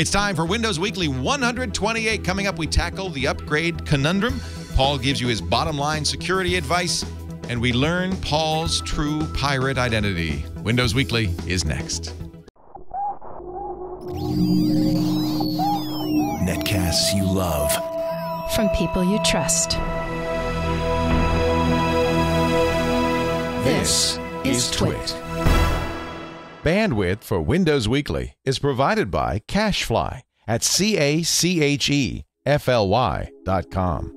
It's time for Windows Weekly 128. Coming up, we tackle the upgrade conundrum. Paul gives you his bottom line security advice, and we learn Paul's true pirate identity. Windows Weekly is next. Netcasts you love. From people you trust. This is Twit. Bandwidth for Windows Weekly is provided by Cachefly at C A C H E F L Y dot com.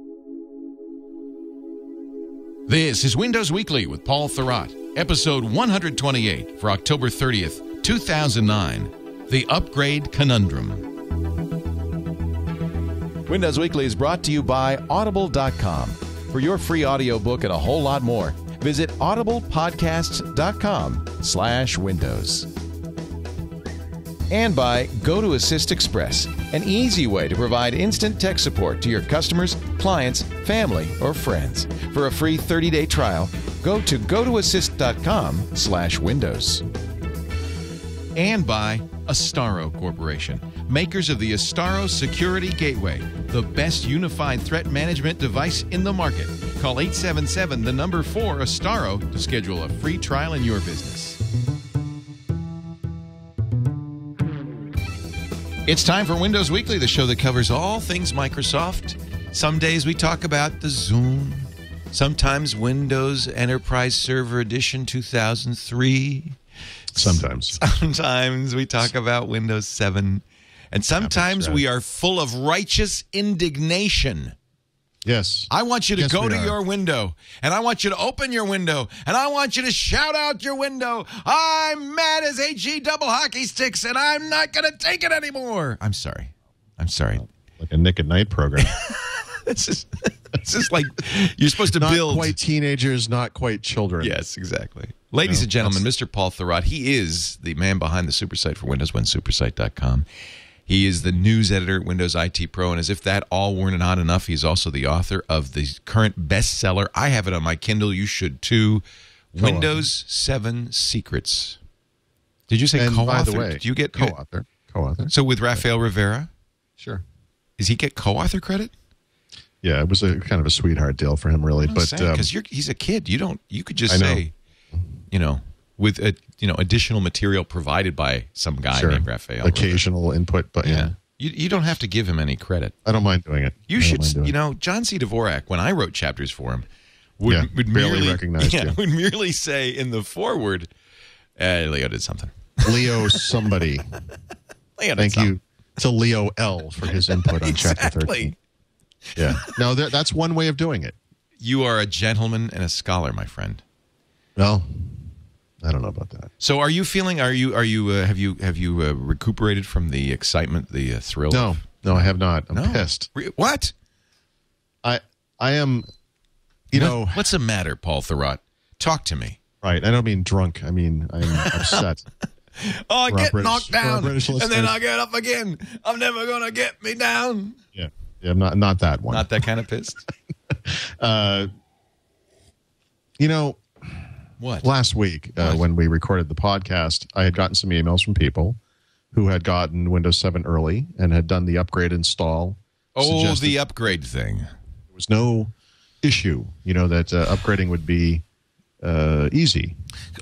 This is Windows Weekly with Paul Thurrott, episode 128 for October 30th, 2009 The Upgrade Conundrum. Windows Weekly is brought to you by Audible.com. For your free audiobook and a whole lot more, visit audiblepodcasts.com slash windows. And by GoToAssist Express, an easy way to provide instant tech support to your customers, clients, family, or friends. For a free 30-day trial, go to gotoassist.com slash windows. And by Astaro Corporation, makers of the Astaro Security Gateway, the best unified threat management device in the market. Call 877 the number 4 Astaro to schedule a free trial in your business. It's time for Windows Weekly, the show that covers all things Microsoft. Some days we talk about the Zune, sometimes Windows Enterprise Server Edition 2003. Sometimes. Sometimes we talk about Windows 7. And sometimes we are full of righteous indignation. Yes. I want you to Yes, go to are. your window and I want you to open your window and I want you to shout out your window. I'm mad as HE double hockey sticks and I'm not going to take it anymore. I'm sorry. I'm sorry. Like a Nick at Night program. This is this is like you're supposed to not build. quite teenagers, not quite children. Yes, exactly. Ladies No, and gentlemen, Mr. Paul Thurrott, he is the man behind the supersite for Windows, winsupersite.com. He is the news editor at Windows IT Pro, and as if that all weren't not enough, he's also the author of the current bestseller. I have it on my Kindle. You should too. Windows 7 Secrets. Did you say And co-author? by the way, Did you get co-author. Co-author. So with Rafael Rivera, Sure. does he get co-author credit? Yeah, it was a kind of a sweetheart deal for him, really. But um, because you're he's a kid, you don't you could just say, you know, with a, you know additional material provided by some guy sure, named Rafael. occasional input, but yeah. yeah. You, you don't have to give him any credit. I don't mind doing it. You I should, you know, John C. Dvorak. When I wrote chapters for him, would, Yeah, would merely recognized yeah, you. would merely say in the foreword, eh, "Leo did something." Leo somebody. Leo Thank something. you to Leo L for his input on chapter Exactly. 13. Yeah. No, that's one way of doing it. You are a gentleman and a scholar, my friend. Well, I don't know about that. So, are you feeling? Are you? Are you? Uh, have you? Have you uh, recuperated from the excitement, the uh, thrill? No, no, I have not. I'm no. pissed. Re- What? I I am, you What- know, what's the matter, Paul Thurrott? Talk to me. right. I don't mean drunk. I mean I'm upset. Oh, I For get British- knocked down, and then. I get up again. I'm never gonna get me down. yeah, yeah. I'm not not that one. Not that kind of pissed. uh, you know, What? last week uh, when we recorded the podcast, I had gotten some emails from people who had gotten Windows 7 early and had done the upgrade install. Oh, the upgrade thing. there was no issue. You know that uh, upgrading would be uh, easy.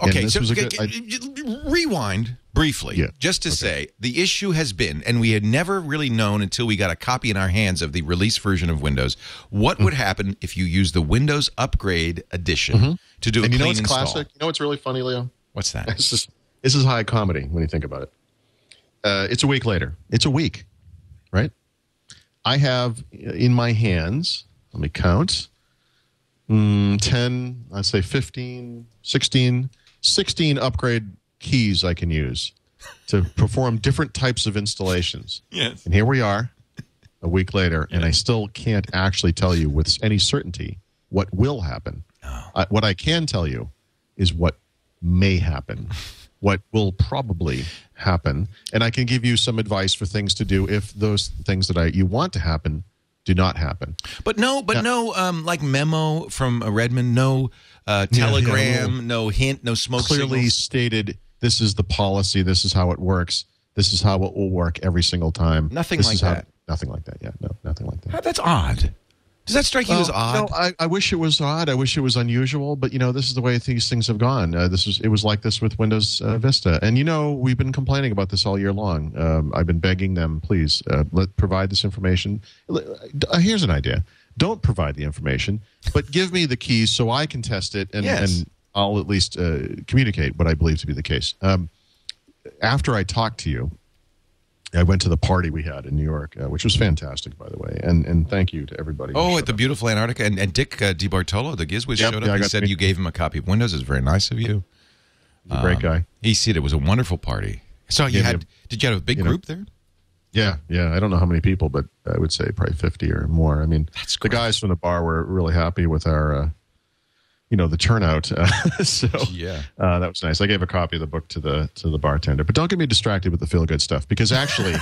Okay, this so was a g- good- I- rewind briefly, Yeah, just to say the issue has been, and we had never really known until we got a copy in our hands of the release version of Windows, what Mm. would happen if you use the Windows Upgrade Edition to do a Mm-hmm. you know clean what's install. classic? You know what's really funny, Leo? What's that? This is this is high comedy when you think about it. Uh, it's a week later. It's a week, right? I have in my hands. Let me count. Mm, 10, I'd say 15, 16, 16 upgrade keys I can use to perform different types of installations. Yes. And here we are, a week later, and I still can't actually tell you with any certainty what will happen. I, what I can tell you is what may happen, what will probably happen, and I can give you some advice for things to do if those things that I you want to happen do not happen. But no, but no, um, like memo from Redmond, no uh, Yeah, yeah, telegram, no hint, no smoke Clearly signals. stated, this is the policy, this is how it works. This is how it will work every single time. Nothing This like is how- that. Nothing like that. Yeah, no, nothing like that. That's odd. Does that strike you as odd? No, I, I wish it was odd. I wish it was unusual. But you know, this is the way these things have gone. Uh, this is it was like this with Windows uh, Vista, and you know, we've been complaining about this all year long. Um, I've been begging them, please uh, let provide this information. Uh, here's an idea: don't provide the information, but give me the keys so I can test it, and, Yes. and I'll at least uh, communicate what I believe to be the case. Um, after I talked to you, I went to the party we had in New York, uh, which was fantastic, by the way, and and thank you to everybody. Oh, at the up. beautiful Antarctica, and, and Dick uh, DiBartolo, the Gizwiz, Yep, showed up I and said you gave him a copy of Windows. It's very nice of you. He's a great Um, guy. He said it was a wonderful party. So you Yeah, had? yeah. Did you have a big You know- group there? Yeah, yeah. I don't know how many people, but I would say probably fifty or more. I mean, That's the guys from the bar were really happy with our, uh, you know, the turnout. Uh, so Yeah. uh, that was nice. I gave a copy of the book to the to the bartender, but don't get me distracted with the feel good stuff because actually,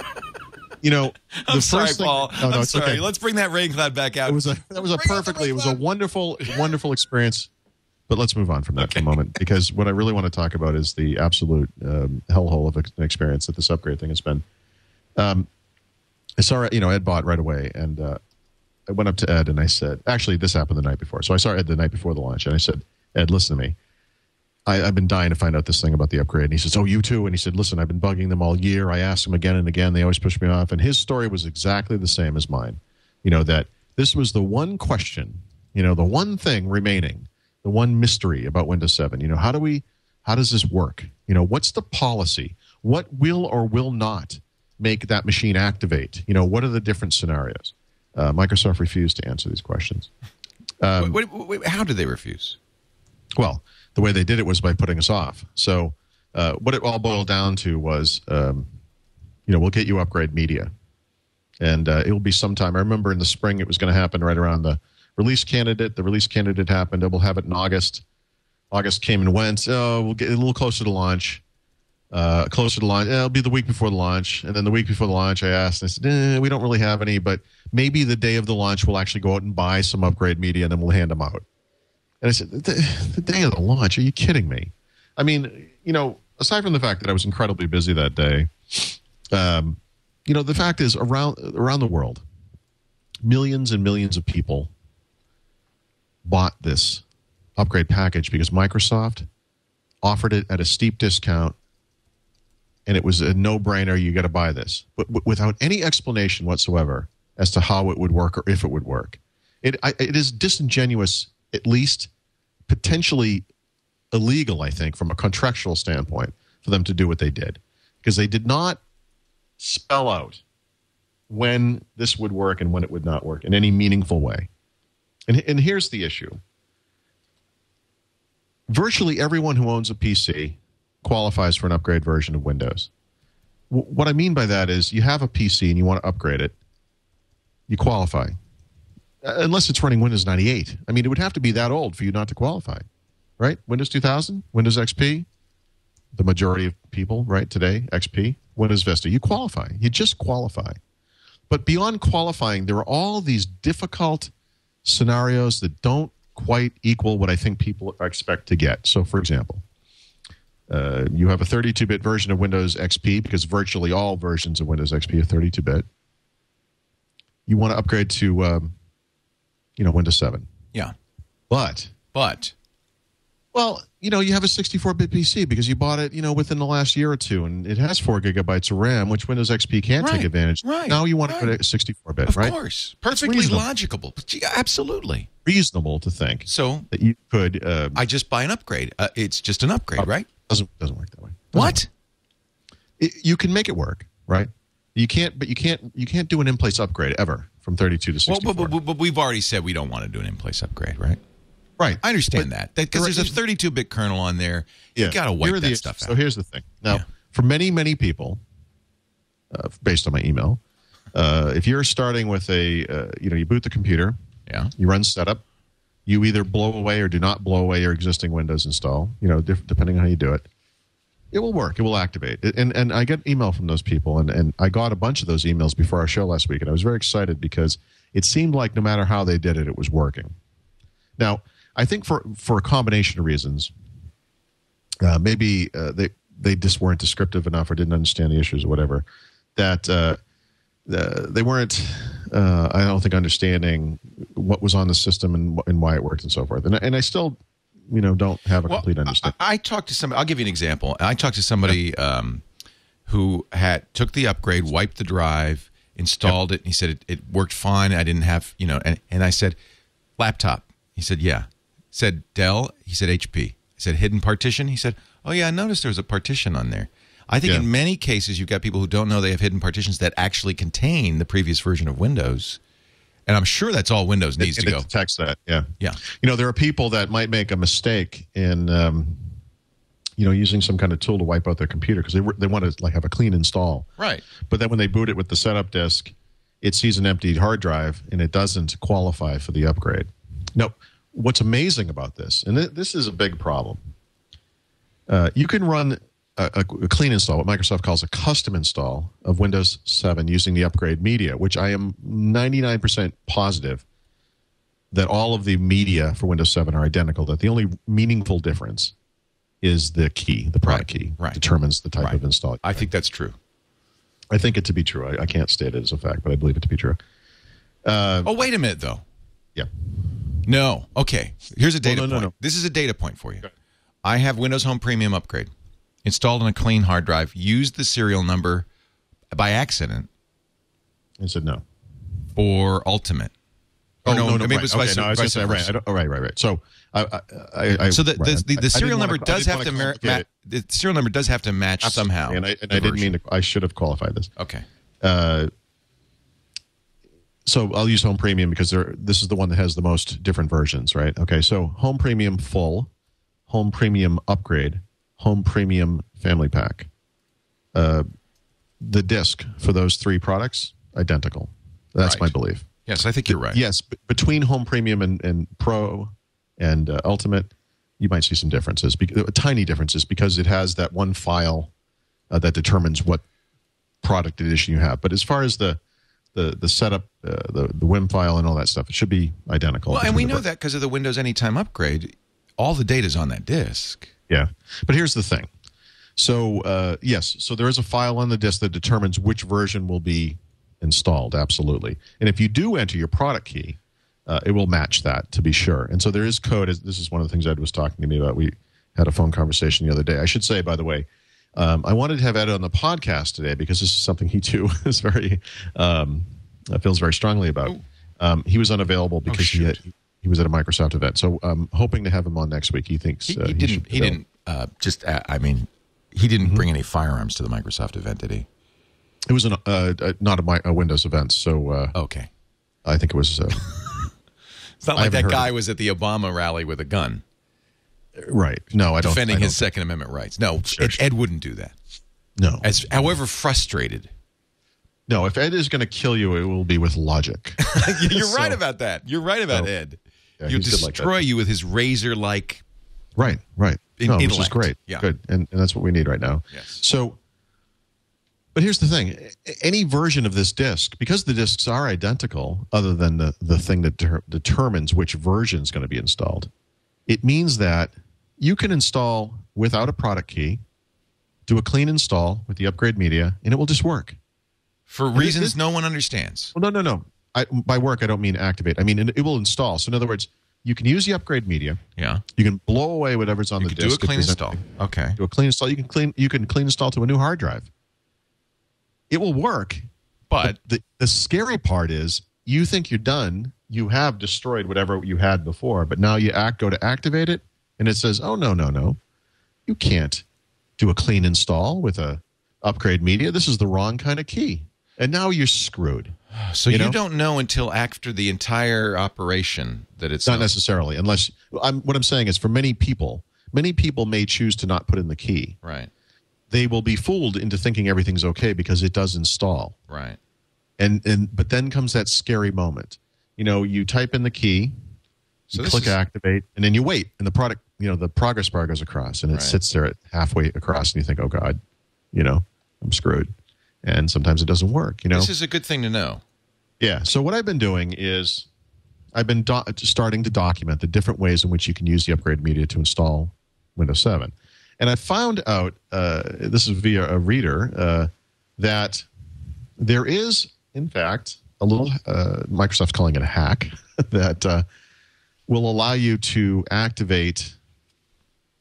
you know, the I'm sorry, first thing, Paul. No, no, I'm sorry. okay. Let's bring that rain cloud back out. It was a that was a Bring perfectly it was a wonderful wonderful experience. But let's move on from that for a moment because what I really want to talk about is the absolute um, hellhole of an experience that this upgrade thing has been. Um, I saw you know Ed Bott right away, and uh, I went up to Ed and I said, actually this happened the night before. So I saw Ed the night before the launch, and I said, Ed, listen to me. I, I've been dying to find out this thing about the upgrade. And he says, Oh, you too? And he said, Listen, I've been bugging them all year. I asked them again and again. They always push me off. And his story was exactly the same as mine. You know, that this was the one question, you know, the one thing remaining, the one mystery about Windows 7. You know, how do we, how does this work? You know, what's the policy? What will or will not make that machine activate? You know, what are the different scenarios? Uh, Microsoft refused to answer these questions. Um, Wait, wait, wait, how did they refuse? well, the way they did it was by putting us off. So uh, what it all boiled down to was, um, you know, we'll get you upgrade media, and uh, it will be sometime. I remember in the spring it was going to happen right around the release candidate. The release candidate happened. We'll have it in August. August came and went. Oh, we'll get a little closer to launch. Uh, closer to launch. it'll be the week before the launch, and then the week before the launch, I asked. And I said, eh, "We don't really have any, but maybe the day of the launch, we'll actually go out and buy some upgrade media, and then we'll hand them out." And I said, the, the day of the launch? Are you kidding me? I mean, you know, aside from the fact that I was incredibly busy that day, um, you know, the fact is around around the world, millions and millions of people bought this upgrade package because Microsoft offered it at a steep discount, and it was a no-brainer. You got to buy this, but w- without any explanation whatsoever as to how it would work or if it would work. It I, it is disingenuous, at least potentially illegal. I think from a contractual standpoint, for them to do what they did because they did not spell out when this would work and when it would not work in any meaningful way. And, and here's the issue virtually everyone who owns a PC qualifies for an upgrade version of Windows. W- what I mean by that is you have a PC and you want to upgrade it, you qualify. Uh, Unless it's running Windows 98. I mean, it would have to be that old for you not to qualify, right? Windows 2000, Windows XP, the majority of people, right, today, XP, Windows Vista, you qualify. You just qualify. But beyond qualifying, there are all these difficult scenarios that don't quite equal what I think people expect to get. So, for example, uh, you have a 32 bit version of Windows XP because virtually all versions of Windows XP are 32 bit. You want to upgrade to, um, you know, Windows 7. Yeah, But but well, you know, you have a 64-bit PC because you bought it, you know, within the last year or two, and it has four gigabytes of RAM, which Windows XP can't Right, take advantage. right, now you want to go right. to 64-bit, right? of course, perfectly logical. Gee, absolutely. Reasonable to think So that you could. Uh, I just buy an upgrade. Uh, it's just an upgrade, right? Doesn't doesn't work that way. What? It, you can make it work, right? You can't, but you can't. You can't do an in-place upgrade ever from 32 to Well, 64. but, but, but we've already said we don't want to do an in-place upgrade, right? right. I understand But that because there's a 32-bit kernel on there. Yeah. You got to wipe that the- stuff out. So here's the thing. Now, Yeah. for many, many people, uh, based on my email, uh, if you're starting with a, uh, you know, you boot the computer, Yeah. you run setup, you either blow away or do not blow away your existing Windows install, you know, diff- depending on how you do it. It will work. It will activate. It- And and I get email from those people, and, and I got a bunch of those emails before our show last week, and I was very excited because it seemed like no matter how they did it, it was working. Now, I think for for a combination of reasons, uh, maybe uh, they they just weren't descriptive enough or didn't understand the issues or whatever. That uh, uh, they weren't, uh, I don't think, understanding what was on the system and, and why it worked and so forth. And, I- and I still, you know, don't have a complete understanding. I, I talked to somebody. I'll give you an example. I talked to somebody um, who had took the upgrade, wiped the drive, installed it, and he said it, it worked fine. I didn't have, you know, and, and I said, laptop. He said, yeah. Said Dell. He said HP. He said hidden partition. He said, oh yeah, I noticed there was a partition on there. I think Yeah. in many cases you've got people who don't know they have hidden partitions that actually contain the previous version of Windows, and I'm sure that's all Windows needs and to it go. detects that. Yeah. Yeah. You know, there are people that might make a mistake in, um, you know, using some kind of tool to wipe out their computer because they they want to like have a clean install. Right. But then when they boot it with the setup disk, it sees an empty hard drive and it doesn't qualify for the upgrade. Now, what's amazing about this, and th- this is a big problem, uh, you can run a, a, clean install, what Microsoft calls a custom install of Windows 7 using the upgrade media, which I am 99% positive that all of the media for Windows 7 are identical, that the only meaningful difference is the key, the product Right, key, right. determines the type Right. of install. I think that's true. I think it to be true. I, I can't state it as a fact, but I believe it to be true. Uh, oh, wait a minute though. Yeah. No. Okay. Here's a oh, data no, no, point. no. This is a data point for you. I have Windows Home Premium upgrade installed on a clean hard drive. Used the serial number by accident I said no. for Ultimate. Oh, Or no, no, maybe right. it's okay, vice- no, I was vice say, right. I don't, oh, right, right, right. So, I, I, I, I So the, right. the, the, I- I the serial number wanna- does have to mar- ma- the serial number does have to match somehow. and I, and I didn't mean to. I should have qualified this. Okay. Uh, so I'll use Home Premium because there. This is the one that has the most different versions, right? Okay, so Home Premium Full, Home Premium Upgrade, Home Premium Family Pack. Uh, the disc for those three products identical. That's Right. my belief. Yes, I think you're right. Yes, between Home Premium and, and Pro and uh, Ultimate, you might see some differences, be- uh, tiny differences, because it has that one file uh, that determines what product edition you have. But as far as the the the setup, uh, the the WIM file and all that stuff, it should be identical. Well, and we know that because of the Windows Anytime upgrade, all the data's on that disk. Yeah, but here's the thing. So uh, yes, so there is a file on the disk that determines which version will be installed. Absolutely, and if you do enter your product key, uh, it will match that to be sure. And so there is code. This is one of the things Ed was talking to me about. We had a phone conversation the other day. I should say, by the way, um, I wanted to have Ed on the podcast today because this is something he too is very um, uh, feels very strongly about. Um, he was unavailable because he, had, he was at a Microsoft event. So I'm hoping to have him on next week. He thinks He, uh, he didn't. be He didn't. Uh, just. Uh, I mean, he didn't bring any firearms to the Microsoft event, did he? It was an, uh, uh, not a, a Windows event, so uh, Okay. I think it was uh, It's not like that guy was at the Obama rally with a gun right. No, I don't. defending I his don't- Second Amendment rights. No, Sure, Ed, sure. Ed wouldn't do that. No, As however frustrated. no. If Ed is going to kill you, it will be with logic. You're So- right about that. You're right about So- Ed. Yeah, He'll he's like destroy you with his razor-like. right, right. In- no, which is great. Yeah. Good, and, and that's what we need right now. Yes. So, but here's the thing: any version of this disk, because the disks are identical, other than the the thing that ter- determines which version is going to be installed, it means that you can install without a product key, do a clean install with the upgrade media, and it will just work. For reasons no one understands. Well, no, no, no. I, by work, I don't mean activate. I mean it, it will install. So, in other words, you can use the upgrade media. Yeah. You can blow away whatever's on You the could do a disk. clean install. Okay. Do a clean install. You can clean. You can clean install to a new hard drive. It will work. But The the scary part is you think you're done. You have destroyed whatever you had before, but now you act go to activate it, and it says, "Oh no, no, no, you can't do a clean install with a upgrade media. This is the wrong kind of key." And now you're screwed. so You you, know? don't know until after the entire operation that it's Not necessarily, unless I'm, what I'm saying is for many people, many people may choose to not put in the key. right. They will be fooled into thinking everything's okay because it does install. Right. And and but then comes that scary moment. You know, you type in the key, So you click is- activate, and then you wait, and the product, you know, the progress bar goes across, and it Right. sits there at halfway across, and you think, oh God, you know, I'm screwed. And sometimes it doesn't work. You know, This is a good thing to know. Yeah. So what I've been doing is I've been do- starting to document the different ways in which you can use the upgrade media to install Windows 7. And I found out uh, this is via a reader uh, that there is, in fact, a little uh, Microsoft's calling it a hack that uh, will allow you to activate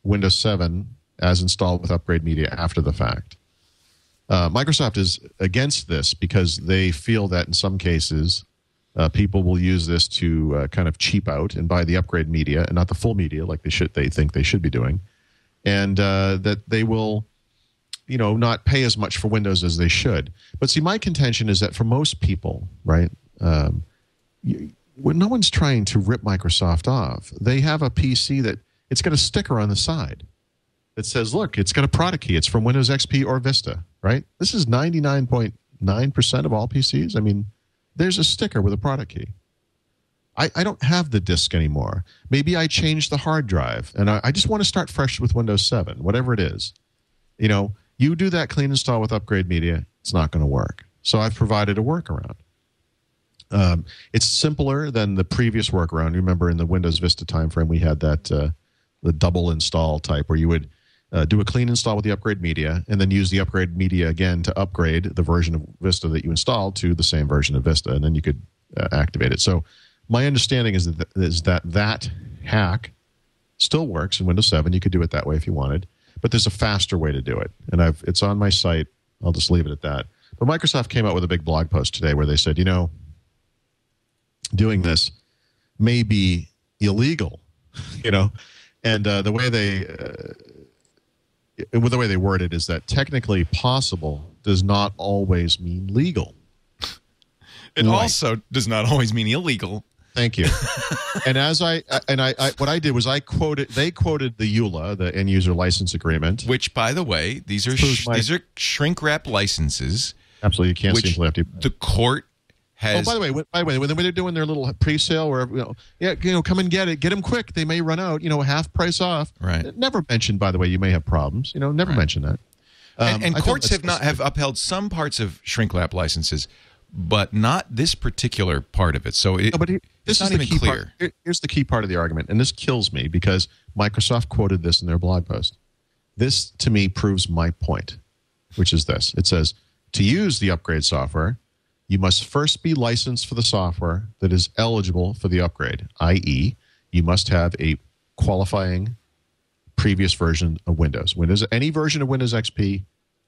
Windows 7 as installed with upgrade media after the fact. Uh, Microsoft is against this because they feel that in some cases uh, people will use this to uh, kind of cheap out and buy the upgrade media and not the full media like they should they think they should be doing, and uh, that they will, you know, not pay as much for Windows as they should. But see, my contention is that for most people, right, um, you, when no one's trying to rip Microsoft off, they have a PC that it's got a sticker on the side that says, "Look, it's got a product key. It's from Windows XP or Vista." Right? This is ninety nine point nine percent of all PCs. I mean there's a sticker with a product key. I, I don't have the disk anymore. Maybe I changed the hard drive and I, I just want to start fresh with Windows 7, whatever it is. You know, you do that clean install with upgrade media, it's not going to work. So I've provided a workaround. Um, it's simpler than the previous workaround. You remember in the Windows Vista timeframe, we had that uh, the double install type where you would uh, do a clean install with the upgrade media, and then use the upgrade media again to upgrade the version of Vista that you installed to the same version of Vista, and then you could uh, activate it. So, my understanding is that is that that hack still works in Windows 7. You could do it that way if you wanted, but there's a faster way to do it, and I've it's on my site. I'll just leave it at that. But Microsoft came out with a big blog post today where they said, you know, doing this may be illegal, you know, and uh, the way they uh, the way they word it is that technically possible does not always mean legal. It right. also does not always mean illegal. Thank you. and as I and I, I, what I did was I quoted they quoted the EULA, the end user license agreement, which by the way, these are sh- my, these are shrink wrap licenses. Absolutely, you can't have to. The court has. Oh, by the way, by the way, when they're doing their little pre-sale, or you know, yeah, you know, come and get it, get them quick. They may run out. You know, half price off. Right. Never mentioned, by the way, you may have problems. You know, never right. mention that. Um, and, and courts have not have upheld some parts of shrink wrap licenses, but not this particular part of it. So it, no, but here, this is the key clear. Part. Here's the key part of the argument, and this kills me because Microsoft quoted this in their blog post. This to me proves my point, which is this: it says to use the upgrade software you must first be licensed for the software that is eligible for the upgrade, i.e., you must have a qualifying previous version of Windows. Windows, any version of Windows XP,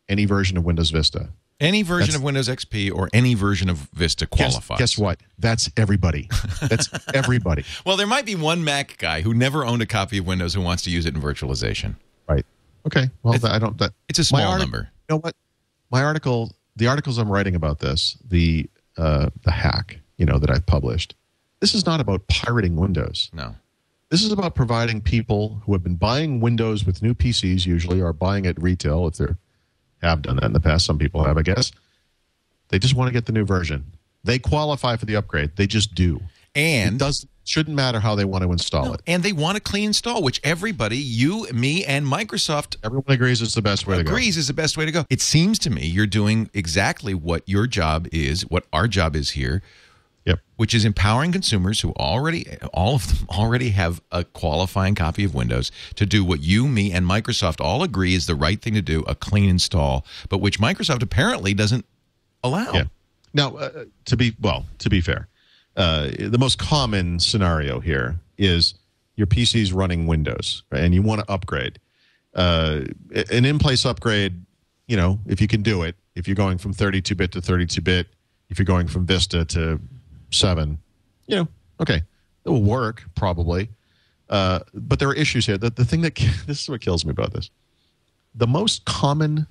any version of Windows Vista. Any version That's, of Windows XP or any version of Vista qualifies. Guess, guess what? That's everybody. That's everybody. well, there might be one Mac guy who never owned a copy of Windows who wants to use it in virtualization. Right. Okay. Well, I don't. That, it's a small number. You know what? My article the articles I'm writing about this, the uh, the hack, you know, that I've published, this is not about pirating Windows. No. This is about providing people who have been buying Windows with new PCs, usually, or buying at retail if they have done that in the past. Some people have, I guess. They just want to get the new version. They qualify for the upgrade. They just do. And it does shouldn't matter how they want to install no, it. And they want a clean install, which everybody, you, me, and Microsoft, everyone agrees is the best way to go. Agrees is the best way to go. It seems to me you're doing exactly what your job is, what our job is here. Yep. Which is empowering consumers who already, all of them already have a qualifying copy of Windows to do what you, me, and Microsoft all agree is the right thing to do, a clean install, but which Microsoft apparently doesn't allow. Yeah. Now, uh, to be well, to be fair, uh, the most common scenario here is your PC is running Windows right, and you want to upgrade. Uh, an in-place upgrade, you know, if you can do it, if you're going from 32-bit to 32-bit, if you're going from Vista to 7, you know, okay, it will work probably. Uh, but there are issues here. The, the thing that this is what kills me about this. The most common,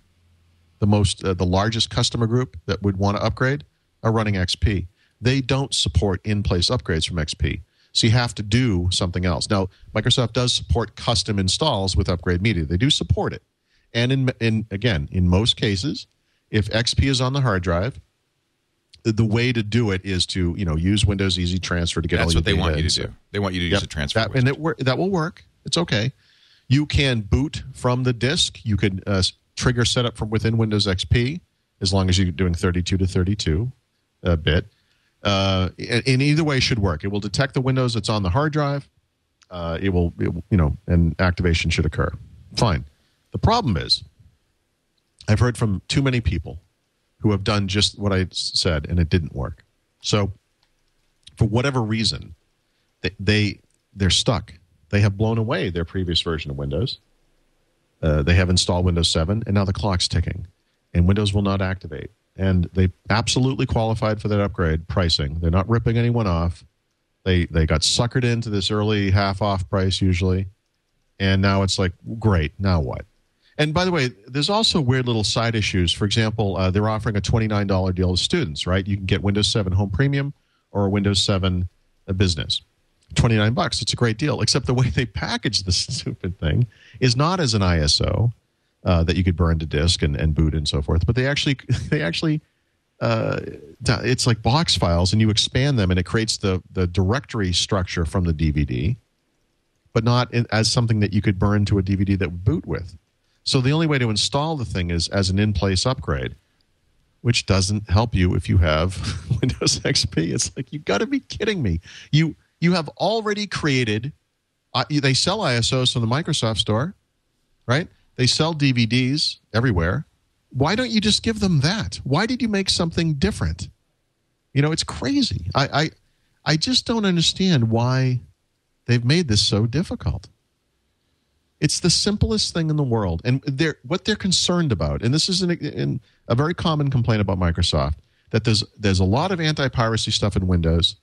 the most, uh, the largest customer group that would want to upgrade are running XP they don't support in place upgrades from XP. So you have to do something else. Now, Microsoft does support custom installs with upgrade media. They do support it. And in, in again, in most cases, if XP is on the hard drive, the, the way to do it is to you know use Windows Easy Transfer to get That's all your what they want you to do. They want you to yep, use a transfer, that, and it that will work. It's okay. You can boot from the disk. You can uh, trigger setup from within Windows XP as long as you're doing 32 to 32 uh, bit uh, in either way should work. It will detect the Windows that's on the hard drive. Uh, it, will, it will, you know, and activation should occur. Fine. The problem is, I've heard from too many people who have done just what I said and it didn't work. So, for whatever reason, they, they they're stuck. They have blown away their previous version of Windows. Uh, they have installed Windows 7, and now the clock's ticking, and Windows will not activate. And they absolutely qualified for that upgrade pricing. They're not ripping anyone off. They they got suckered into this early half off price usually, and now it's like great. Now what? And by the way, there's also weird little side issues. For example, uh, they're offering a $29 deal to students, right? You can get Windows 7 Home Premium or a Windows 7 Business. 29 bucks. It's a great deal, except the way they package this stupid thing is not as an ISO uh, that you could burn to disk and, and boot and so forth, but they actually, they actually, uh, it's like box files and you expand them and it creates the, the directory structure from the DVD, but not in, as something that you could burn to a DVD that would boot with. So the only way to install the thing is as an in-place upgrade, which doesn't help you if you have Windows XP. It's like you got to be kidding me. You you have already created. Uh, they sell ISOs from the Microsoft Store, right? They sell DVDs everywhere. Why don't you just give them that? Why did you make something different? You know, it's crazy. I I, I just don't understand why they've made this so difficult. It's the simplest thing in the world, and they're what they're concerned about. And this is an, an, a very common complaint about Microsoft that there's there's a lot of anti-piracy stuff in Windows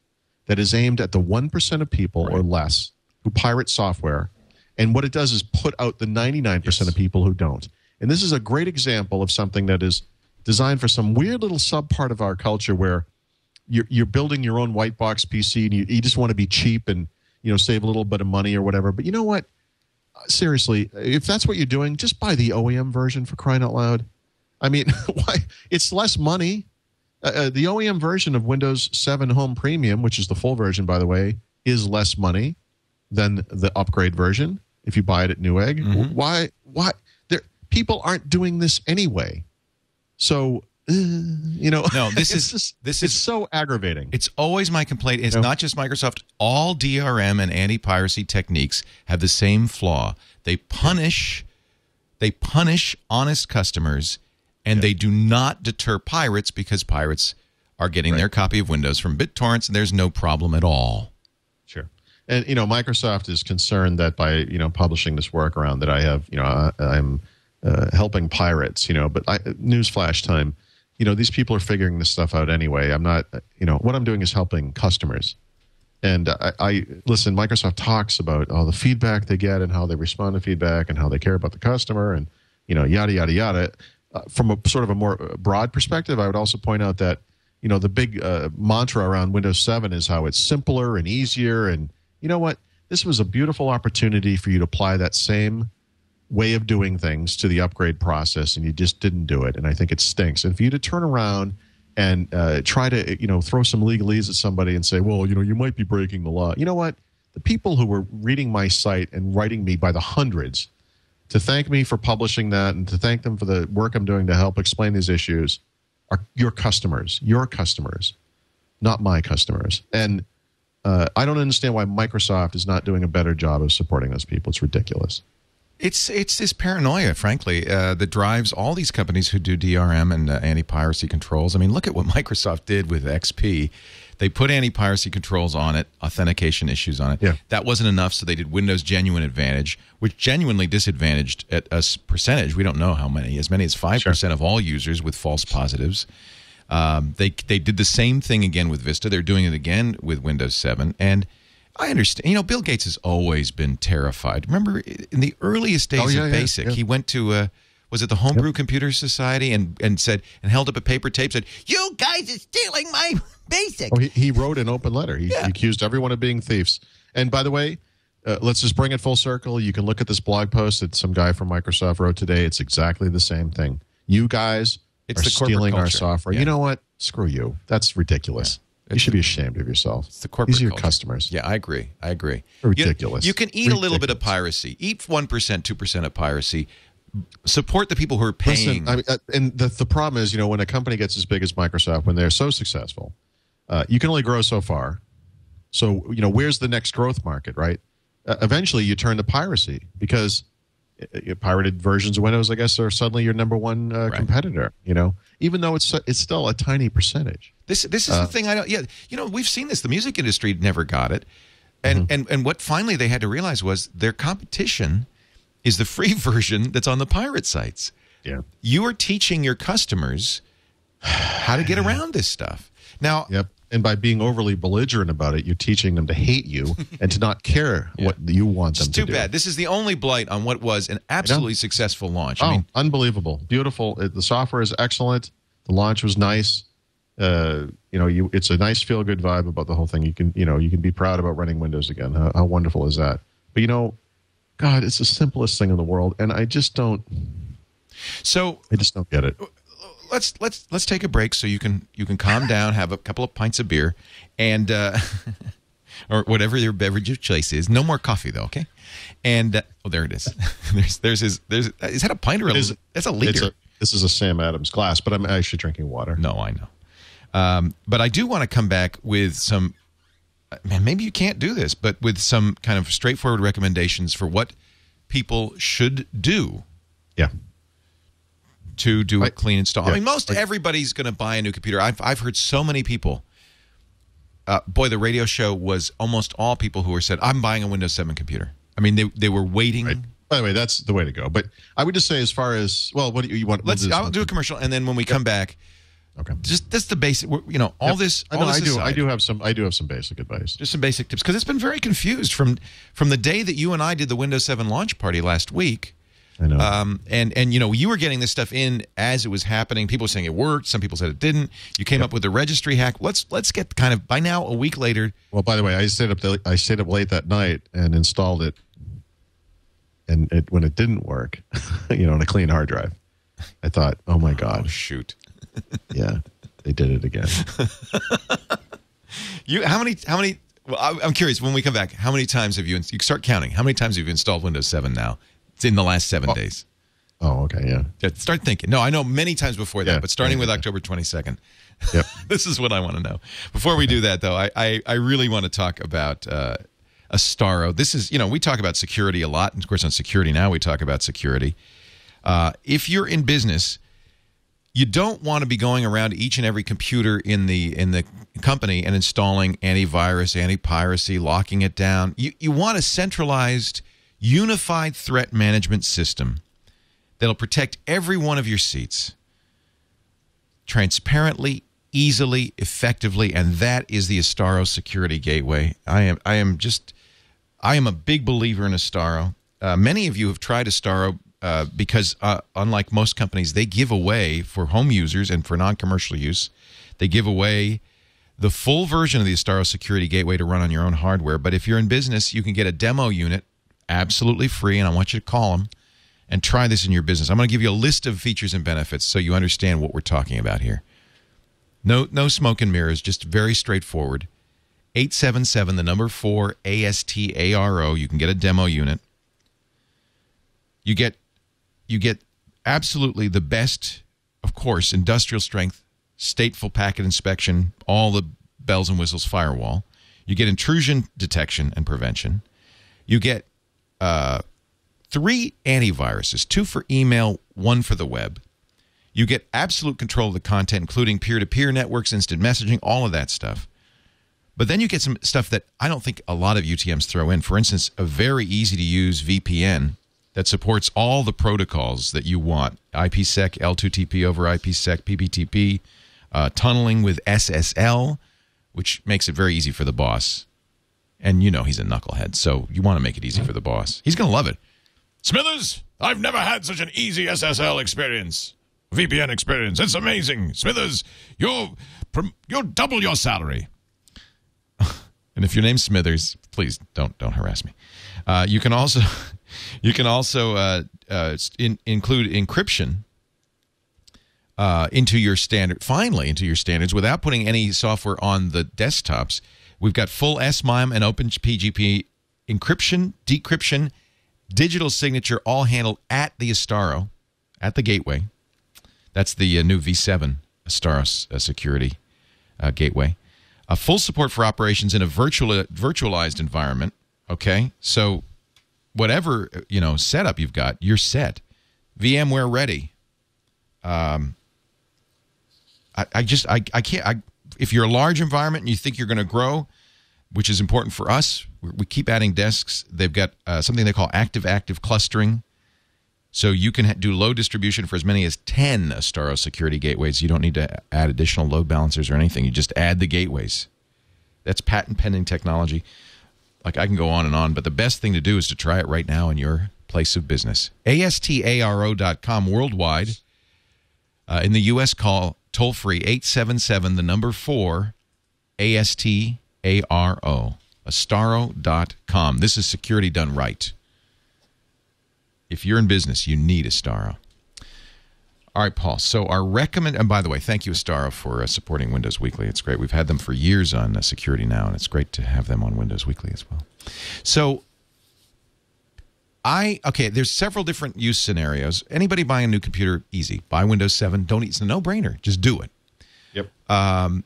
that is aimed at the one percent of people right. or less who pirate software, and what it does is put out the ninety nine percent of people who don't. And this is a great example of something that is designed for some weird little sub part of our culture where you're, you're building your own white box PC and you, you just want to be cheap and you know save a little bit of money or whatever. But you know what? seriously, if that's what you're doing, just buy the OEM version for crying out loud. I mean, why? It's less money. Uh, uh the OEM version of Windows 7 Home Premium, which is the full version, by the way, is less money than the upgrade version if you buy it at Newegg. Mm-hmm. Why? Why? There, people aren't doing this anyway. So uh, you know, no, this is just, this is so aggravating. It's always my complaint. It's not just Microsoft. All DRM and anti-piracy techniques have the same flaw. They punish, they punish honest customers, and they do not deter pirates because pirates are getting right. their copy of Windows from BitTorrents, and there's no problem at all. And you know, Microsoft is concerned that by you know publishing this workaround that I have, you know, I, I'm uh, helping pirates. You know, but I, newsflash time you know these people are figuring this stuff out anyway i'm not you know what i'm doing is helping customers and I, I, listen microsoft talks about all the feedback they get and how they respond to feedback and how they care about the customer and you know yada yada yada uh, from a sort of a more broad perspective i would also point out that you know the big uh, mantra around windows 7 is how it's simpler and easier and you know what? This was a beautiful opportunity for you to apply that same way of doing things to the upgrade process and you just didn't do it and i think it stinks. And for you to turn around and uh, try to you know throw some legalese at somebody and say well you know you might be breaking the law. You know what? The people who were reading my site and writing me by the hundreds to thank me for publishing that and to thank them for the work i'm doing to help explain these issues are your customers your customers not my customers. And uh, i don't understand why microsoft is not doing a better job of supporting those people it's ridiculous it's it's this paranoia, frankly, uh, that drives all these companies who do DRM and uh, anti-piracy controls. I mean, look at what Microsoft did with XP. They put anti-piracy controls on it, authentication issues on it. Yeah. That wasn't enough, so they did Windows Genuine Advantage, which genuinely disadvantaged at a percentage. We don't know how many, as many as five sure. percent of all users with false positives. Um, they they did the same thing again with Vista. They're doing it again with Windows 7, and I understand. You know, Bill Gates has always been terrified. Remember, in the earliest days oh, yeah, of Basic, yeah, he went to uh, was it the Homebrew yep. Computer Society and and said and held up a paper tape said, "You guys are stealing my Basic." Oh, he, he wrote an open letter. He, he, accused everyone of being thieves. And by the way, uh, let's just bring it full circle. You can look at this blog post that some guy from Microsoft wrote today. It's exactly the same thing. You guys it's are stealing our software. You know what? Screw you. That's ridiculous. You should be ashamed of yourself. It's the corporate. These are your culture. customers. Yeah, I agree. I agree. Ridiculous. You, you can eat Ridiculous. a little bit of piracy. Eat one percent, two percent of piracy. Support the people who are paying. Listen, I mean, uh, and the the problem is, you know, when a company gets as big as Microsoft, when they're so successful, uh, you can only grow so far. So, you know, where's the next growth market, right? Uh, eventually, you turn to piracy because Uh, pirated versions of Windows, I guess, are suddenly your number one uh, competitor. You know, even though it's it's still a tiny percentage. This this is the uh, thing I don't. Yeah, you know, we've seen this. The music industry never got it, and mm-hmm. and and what finally they had to realize was their competition is the free version that's on the pirate sites. Yeah. You are teaching your customers how to get around this stuff. Now, Yep. And by being overly belligerent about it, you're teaching them to hate you and to not care what you want them it's to do. It's too bad. This is the only blight on what was an absolutely successful launch. Oh, I mean, unbelievable! Beautiful. It, the software is excellent. The launch was nice. Uh, you know, you it's a nice feel good vibe about the whole thing. You can you know you can be proud about running Windows again. How, how wonderful is that? But you know, God, it's the simplest thing in the world, and I just don't so I just don't get it. Let's let's let's take a break so you can you can calm down, have a couple of pints of beer, and uh, or whatever your beverage of choice is. No more coffee though, okay? And uh, oh, there it is. there's there's his there's is that a pint or a, is- that's a liter? a, this is a Sam Adams glass, but I'm actually drinking water. no, I know. Um, but I do want to come back with some. Man, maybe you can't do this, but with some kind of straightforward recommendations for what people should do Yeah. To do a clean install. I mean, most everybody's going to buy a new computer. I've I've heard so many people. Uh, boy, the radio show was almost all people who were said, "I'm buying a Windows 7 computer." I mean, they they were waiting. Right. By the way, that's the way to go. But I would just say, as far as well, what do you, you want? Let's. I'll do a commercial, and then when we come back, Okay. just that's the basic. You know, all this. I know. this I do. I do have some. I do have some basic advice. Just some basic tips because it's been very confused from from the day that you and I did the Windows 7 launch party last week. I know. Um, and and you know you were getting this stuff in as it was happening. People were saying it worked. Some people said it didn't. You came up with the registry hack. Let's let's get kind of by now a week later. Well, by the way, I stayed up. The, I stayed up late that night and installed it. And it, when it didn't work, you know, on a clean hard drive, I thought, "Oh my Oh god, shoot! yeah, they did it again." You how many how many? Well, I- I'm curious. When we come back, how many times have you? You start counting. How many times have you installed Windows 7 now? It's in the last seven days. oh, okay, yeah, Yeah, Start thinking. No, I know many times before that, Yeah. but starting Yeah, with yeah. October 22nd. yep. this is what I want to know. Before we do that, though, I, I, I really want to talk about uh, Astaro. This is, you know, we talk about security a lot. And of course, on security now, we talk about security. Uh, if you're in business, you don't want to be going around each and every computer in the in the company and installing antivirus, anti-piracy, locking it down. You you want a centralized, unified threat management system that'll protect every one of your seats transparently, easily, effectively, and that is the Astaro Security Gateway. I am I am just I am a big believer in Astaro. Uh, many of you have tried Astaro uh, because, uh, unlike most companies, they give away for home users and for non-commercial use, they give away the full version of the Astaro Security Gateway to run on your own hardware. But if you're in business, you can get a demo unit absolutely free, and I want you to call them and try this in your business. I'm going to give you a list of features and benefits so you understand what we're talking about here. No, no smoke and mirrors, just very straightforward. 877, the number 4 ASTARO. You can get a demo unit. You get you get absolutely the best, of course, industrial strength, stateful packet inspection, all the bells and whistles firewall. You get intrusion detection and prevention. You get uh, three antiviruses, two for email, one for the web. You get absolute control of the content, including peer to peer networks, instant messaging, all of that stuff. But then you get some stuff that I don't think a lot of UTMs throw in. For instance, a very easy to use VPN that supports all the protocols that you want IPsec, L2TP over IPsec, PPTP, uh, tunneling with SSL, which makes it very easy for the boss. And you know he's a knucklehead, so you want to make it easy for the boss. He's going to love it. Smithers, I've never had such an easy SSL experience. VPN experience. It's amazing. Smithers, you'll you'll double your salary. and if your name's Smithers, please don't don't harass me. Uh, you can also you can also uh, uh, in, include encryption uh, into your standard finally into your standards without putting any software on the desktops. We've got full SMIME and OpenPGP encryption, decryption, digital signature, all handled at the Astaro, at the gateway. That's the uh, new V7 Astaro uh, security uh, gateway. Uh, full support for operations in a virtual, virtualized environment. Okay, so whatever you know setup you've got, you're set. VMware ready. Um, I, I just I, I can't. I, if you're a large environment and you think you're going to grow, which is important for us, we, keep adding desks. They've got uh, something they call active active clustering. So you can do load distribution for as many as 10 Astaro security gateways. You don't need to add additional load balancers or anything. You just add the gateways. That's patent pending technology. Like I can go on and on, but the best thing to do is to try it right now in your place of business. ASTARO.com worldwide. Uh, in the U.S., call toll free 877 the number 4 ASTARO. Astaro.com. This is security done right. If you're in business, you need Astaro. All right, Paul. So our recommend, and by the way, thank you, Astaro, for uh, supporting Windows Weekly. It's great. We've had them for years on uh, security now, and it's great to have them on Windows Weekly as well. So I okay. There's several different use scenarios. Anybody buying a new computer, easy. Buy Windows 7. Don't. It's a no-brainer. Just do it. Yep. Um,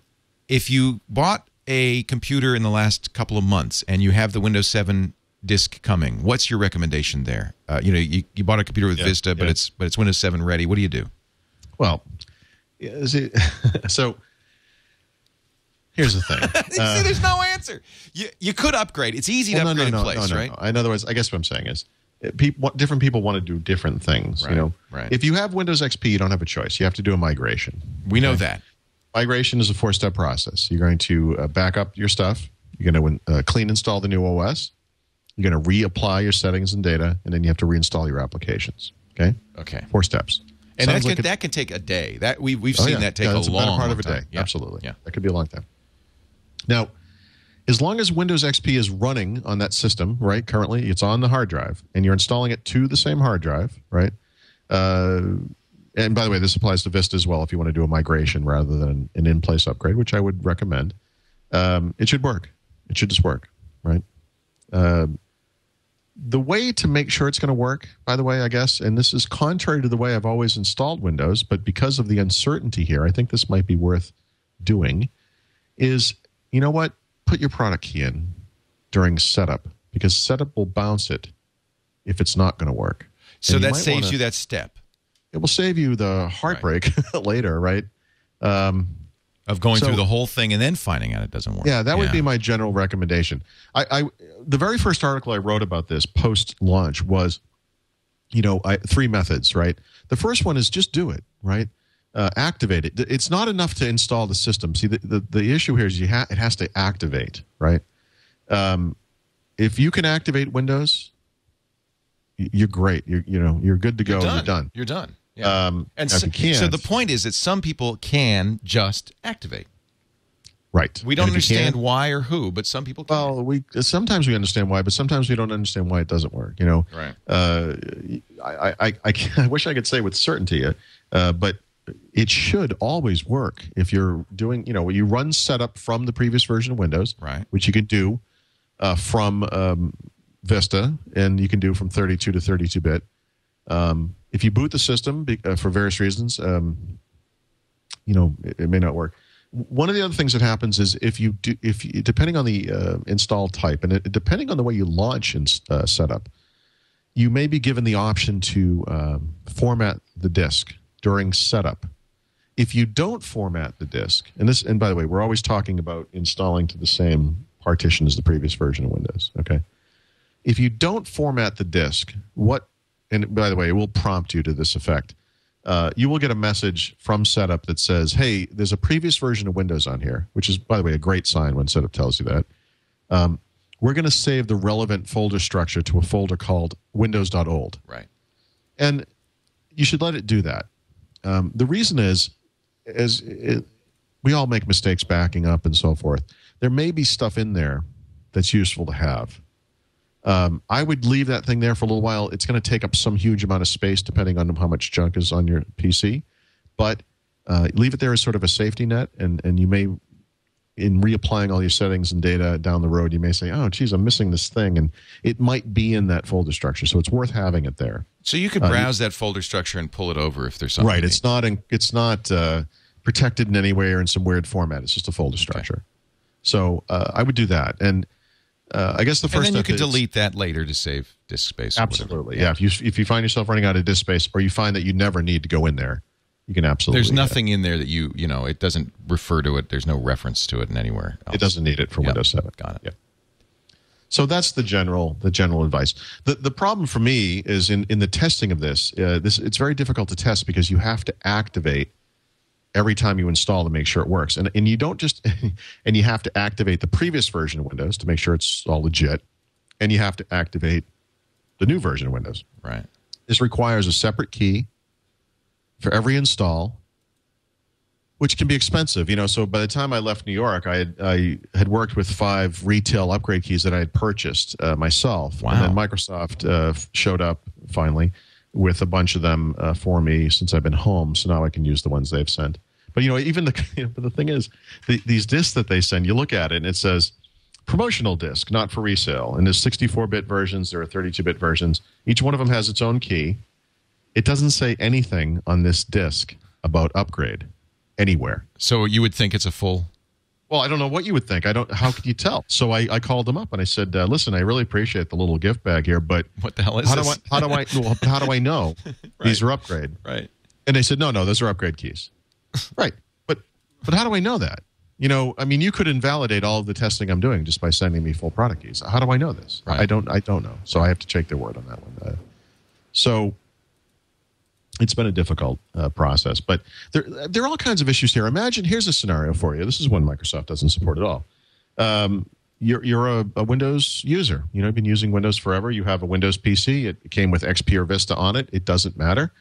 if you bought a computer in the last couple of months and you have the Windows 7 disk coming, what's your recommendation there? Uh, you know, you, you bought a computer with Yeah, Vista, but yeah. it's but it's Windows 7 ready. What do you do? Well, see, so here's the thing. See, there's no answer. You you could upgrade. It's easy to Well, upgrade in place, right? In other words, I guess what I'm saying is, people, different people want to do different things. Right, You know, right. if you have Windows XP, you don't have a choice. You have to do a migration. We know that. Migration is a four-step process. You're going to uh, back up your stuff. You're going to uh, clean install the new OS. You're going to reapply your settings and data, and then you have to reinstall your applications. Okay, Okay. four steps. And that can, like a- that can take a day. That we we've Oh, seen yeah. that take Yeah, a long part of a day. time. Yeah. Absolutely. Yeah. That could be a long time. Now, as long as Windows XP is running on that system, right? Currently, it's on the hard drive, and you're installing it to the same hard drive, right? Uh, and by the way, this applies to Vista as well. If you want to do a migration rather than an in-place upgrade, which I would recommend, um, it should work. It should just work, right? Um, the way to make sure it's going to work, by the way, I guess, and this is contrary to the way I've always installed Windows, but because of the uncertainty here, I think this might be worth doing, is you know what? Put your product key in during setup because setup will bounce it if it's not going to work. So that saves wanna- you that step It will save you the heartbreak later, right? Um, of going So- through the whole thing and then finding out it doesn't work. Yeah, that would be my general recommendation. I, I the very first article I wrote about this post launch was, you know, I, three methods. Right. The first one is just do it. Right. Uh, activate it. It's not enough to install the system. See, the, the, the issue here is you ha- it has to activate. Right. Um, if you can activate Windows, you're great. You're you know you're good to go. You're You're done. You're done. Yeah. Um, and so, so the point is that some people can just activate. Right. We don't And if you understand can't- why or who, but some people can. Well, we sometimes we understand why, but sometimes we don't understand why it doesn't work. You know, Right. Uh, I, I, I, I wish I could say with certainty, uh, but it should always work if you're doing. You know, when you run setup from the previous version of Windows, Right. Which you can do uh, from um, Vista, and you can do from 32 to 32 bit. Um, if you boot the system uh, for various reasons, um, you know it, it may not work. One of the other things that happens is if you do, if you, depending on the uh, install type and it, depending on the way you launch and uh, setup, you may be given the option to um, format the disk during setup. If you don't format the disk, and this, and by the way, we're always talking about installing to the same partition as the previous version of Windows. Okay, if you don't format the disk, what? And by the way, it will prompt you to this effect uh, you will get a message from setup that says, "Hey, there's a previous version of Windows on here," which is, by the way, a great sign when setup tells you that. Um, we're going to save the relevant folder structure to a folder called Windows.old, right. and you should let it do that. Um, the reason is, it, we all make mistakes backing up and so forth. There may be stuff in there that's useful to have. Um, I would leave that thing there for a little while. It's going to take up some huge amount of space depending on how much junk is on your PC, but uh, leave it there as sort of a safety net, and and you may, in reapplying all your settings and data down the road, you may say, "Oh, geez, I'm missing this thing," and it might be in that folder structure, so it's worth having it there. So you could browse that folder structure and pull it over if there's something. Right. It's not in, it's not uh, protected in any way or in some weird format. It's just a folder structure. So uh, I would do that. And uh, I guess the first. And then you could delete that later to save disk space. Absolutely, yeah. If you if you find yourself running out of disk space, or you find that you never need to go in there, you can absolutely. There's nothing in there that you you know it doesn't refer to it. There's no reference to it in anywhere. Else. It doesn't need it for Yep, Windows 7. got it. Yep. So that's the general the general advice. The the problem for me is in in the testing of this. Uh, this it's very difficult to test because you have to activate every time you install to make sure it works, and and you don't just and you have to activate the previous version of Windows to make sure it's all legit, and you have to activate the new version of Windows. Right. This requires a separate key for every install, which can be expensive. You know, so by the time I left New York, I had I had worked with five retail upgrade keys that I had purchased uh, myself, Wow. and then Microsoft uh, showed up finally with a bunch of them uh, for me since I've been home. So now I can use the ones they've sent. But you know, even the you know, but the thing is, the, these discs that they send, you look at it and it says promotional disc, not for resale. And there's 64-bit versions, there are 32-bit versions. Each one of them has its own key. It doesn't say anything on this disc about upgrade anywhere. So you would think it's a full. Well, I don't know what you would think. I don't. How could you tell? So I, I called them up and I said, uh, "Listen, I really appreciate the little gift bag here, but What the hell is how do I this? how do I well, how do I know these are upgrade?" Right. And they said, "No, no, those are upgrade keys." right, but but how do I know that? You know, I mean, you could invalidate all of the testing I'm doing just by sending me full product keys. How do I know this? Right. I don't. I don't know. So I have to take their word on that one. Uh, so it's been a difficult uh, process, but there there are all kinds of issues here. Imagine here's a scenario for you. This is one Microsoft doesn't support at all. Um, you're you're a, a Windows user. You know, you've been using Windows forever. You have a Windows PC. It came with XP or Vista on it. It doesn't matter.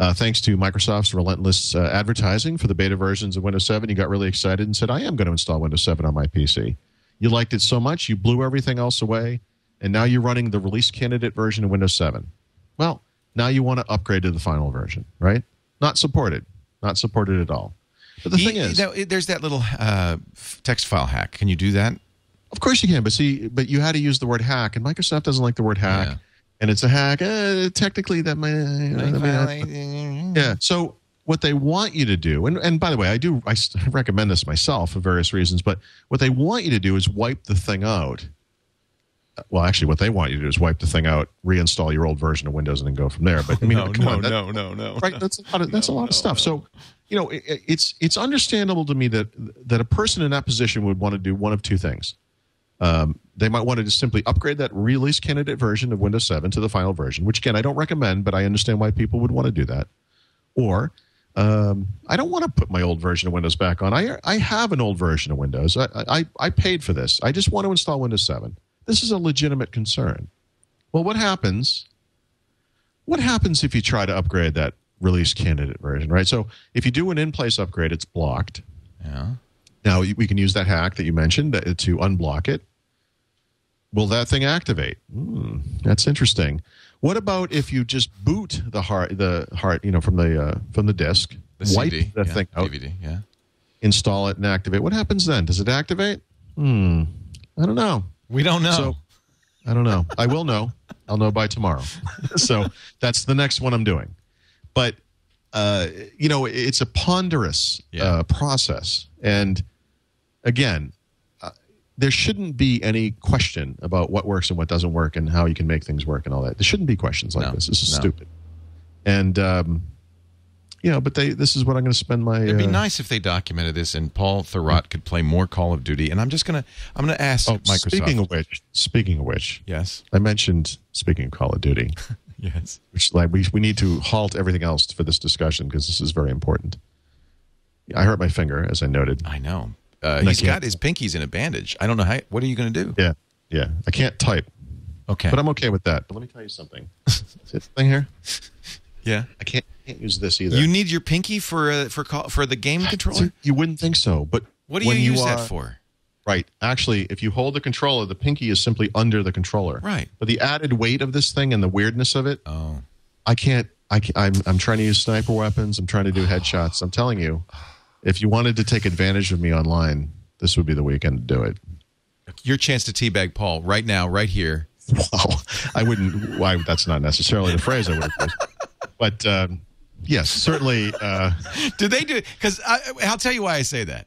Uh, thanks to Microsoft's relentless uh, advertising for the beta versions of Windows 7, you got really excited and said, I am going to install Windows 7 on my PC. You liked it so much, you blew everything else away, and now you're running the release candidate version of Windows 7. Well, now you want to upgrade to the final version, right? Not supported. Not supported at all. But the thing is, there's that little uh, text file hack. Can you do that? Of course you can, but see, but you had to use the word hack, and Microsoft doesn't like the word hack, Yeah. and it's a hack. Uh, technically, that might. that may yeah. So what they want you to do, and, and by the way, I do I recommend this myself for various reasons, but what they want you to do is wipe the thing out. Well, actually, what they want you to do is wipe the thing out, reinstall your old version of Windows, and then go from there. But I mean, no, come no, on, that- no, no, no. right? That's a lot of, that's a lot of stuff. So, you know, it, it's it's understandable to me that that a person in that position would want to do one of two things. Um, they might want to just simply upgrade that release candidate version of Windows 7 to the final version, which again I don't recommend, but I understand why people would want to do that. Or um, I don't want to put my old version of Windows back on. I I have an old version of Windows. I, I I paid for this. I just want to install Windows 7. This is a legitimate concern. Well, what happens? What happens if you try to upgrade that release candidate version, right? So if you do an in-place upgrade, it's blocked. Yeah. Now we can use that hack that you mentioned to unblock it. Will that thing activate? Hmm, that's interesting. What about if you just boot the heart, the heart, you know, from the uh, from the disk, The wipe CD. the yeah, thing out, DVD. Yeah. install it, and activate? What happens then? Does it activate? Hmm, I don't know. We don't know. So I don't know. I will know. I'll know by tomorrow. so that's the next one I'm doing. But uh, you know, it's a ponderous Yeah. uh, process, and again, uh, there shouldn't be any question about what works and what doesn't work, and how you can make things work, and all that. There shouldn't be questions like No. this. This is No. stupid. And um, you know, but they. This is what I'm going to spend my. It'd be uh, nice if they documented this and Paul Thurrott could play more Call of Duty. And I'm just gonna I'm gonna ask Oh, Microsoft. speaking of which, speaking of which, yes, I mentioned speaking of Call of Duty. yes. which like we, we need to halt everything else for this discussion because this is very important. I hurt my finger, as I noted. I know. Uh, And I got his pinkies in a bandage. I don't know how. What are you gonna do? Yeah, yeah. I can't type, Okay. but I'm okay with that. But let me tell you something. See this thing here? yeah. I can't can't use this either. You need your pinky for uh, for call, for the game controller. you wouldn't think so, but What do you use are- that for? Right. Actually, if you hold the controller, the pinky is simply under the controller. Right. But the added weight of this thing and the weirdness of it, Oh, I can't. I can, I'm I'm trying to use sniper weapons. I'm trying to do headshots. I'm telling you, if you wanted to take advantage of me online, this would be the weekend to do it. your chance to teabag Paul right now, right here. Wow, I wouldn't. Why? That's not necessarily the phrase I would have used. But um, yes, certainly. Uh, Did they do it? Because I'll tell you why I say that.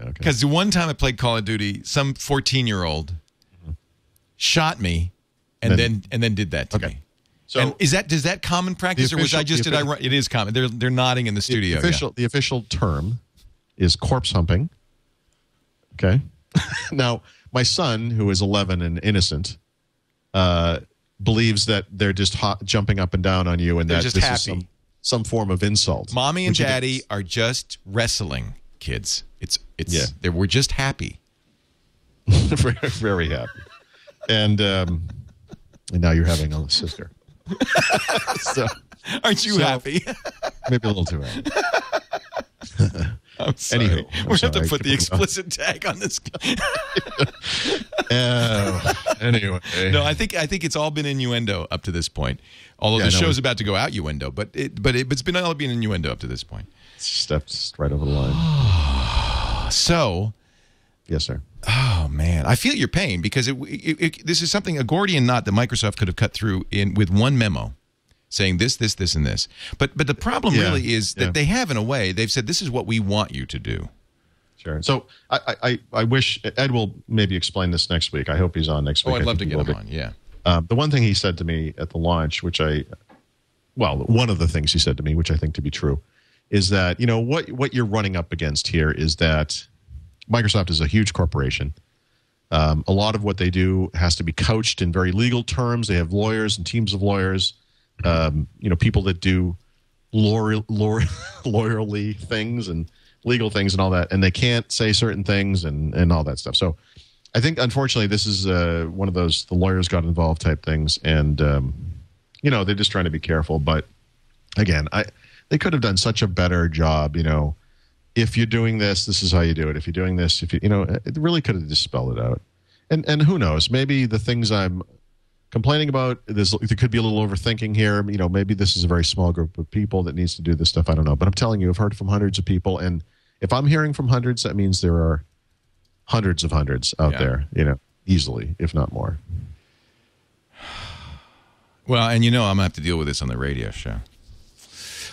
okay. Because the one time I played Call of Duty, some 14 year old shot me, and Then- then, and then did that to Okay. me. So and is that does that common practice, or was I just did I? official- run- It is common. They're they're nodding in the studio. The yeah. official, the official term is corpse humping. Okay. now, my son, who is 11 and innocent, uh, believes that they're just hot, jumping up and down on you, and They're that just this happy. is some, some form of insult. Mommy and daddy are just wrestling kids. It's it's Yeah. they're we're just happy. very, very happy. And um, and now you're having a sister. so Aren't you So- happy? maybe a little too happy. I'm sorry. Anywho, I'm we have to put the explicit tag on this. Uh, anyway, no, I think I think it's all been innuendo up to this point. Although Yeah, the show's about to go out innuendo, but it but it, it's been all been innuendo up to this point. steps right over the line. So Yes, sir. Oh man, I feel your pain because it, it, it, this is something a Gordian knot that Microsoft could have cut through in with one memo, saying this, this, this, and this. But but the problem Yeah, really is that yeah. they have, in a way, they've said this is what we want you to do. Sure. So I, I- I, wish Ed will maybe explain this next week. I hope he's on next week. Oh, week. I'd I love to get him on. Yeah. Um, the one thing he said to me at the launch, which I, well, one of the things he said to me, which I think to be true, is that you know what what you're running up against here is that Microsoft is a huge corporation. Um, a lot of what they do has to be couched in very legal terms. They have lawyers and teams of lawyers. Um, you know, people that do lawyer, lawyer, lawyerly things and legal things and all that, and they can't say certain things and and all that stuff. So, I think unfortunately this is uh, one of those the lawyers got involved type things, and um, you know they're just trying to be careful. But again, I they could have done such a better job. You know, if you're doing this, this is how you do it. If you're doing this, if you you know, it really could have just spelled it out. And and who knows? Maybe the things I'm complaining about there's there could be a little overthinking here. You know, maybe this is a very small group of people that needs to do this stuff. I don't know, but I'm telling you, I've heard from hundreds of people, and if I'm hearing from hundreds, that means there are hundreds of hundreds out Yeah. there. You know, easily, if not more. Well, and you know I'm gonna have to deal with this on the radio show.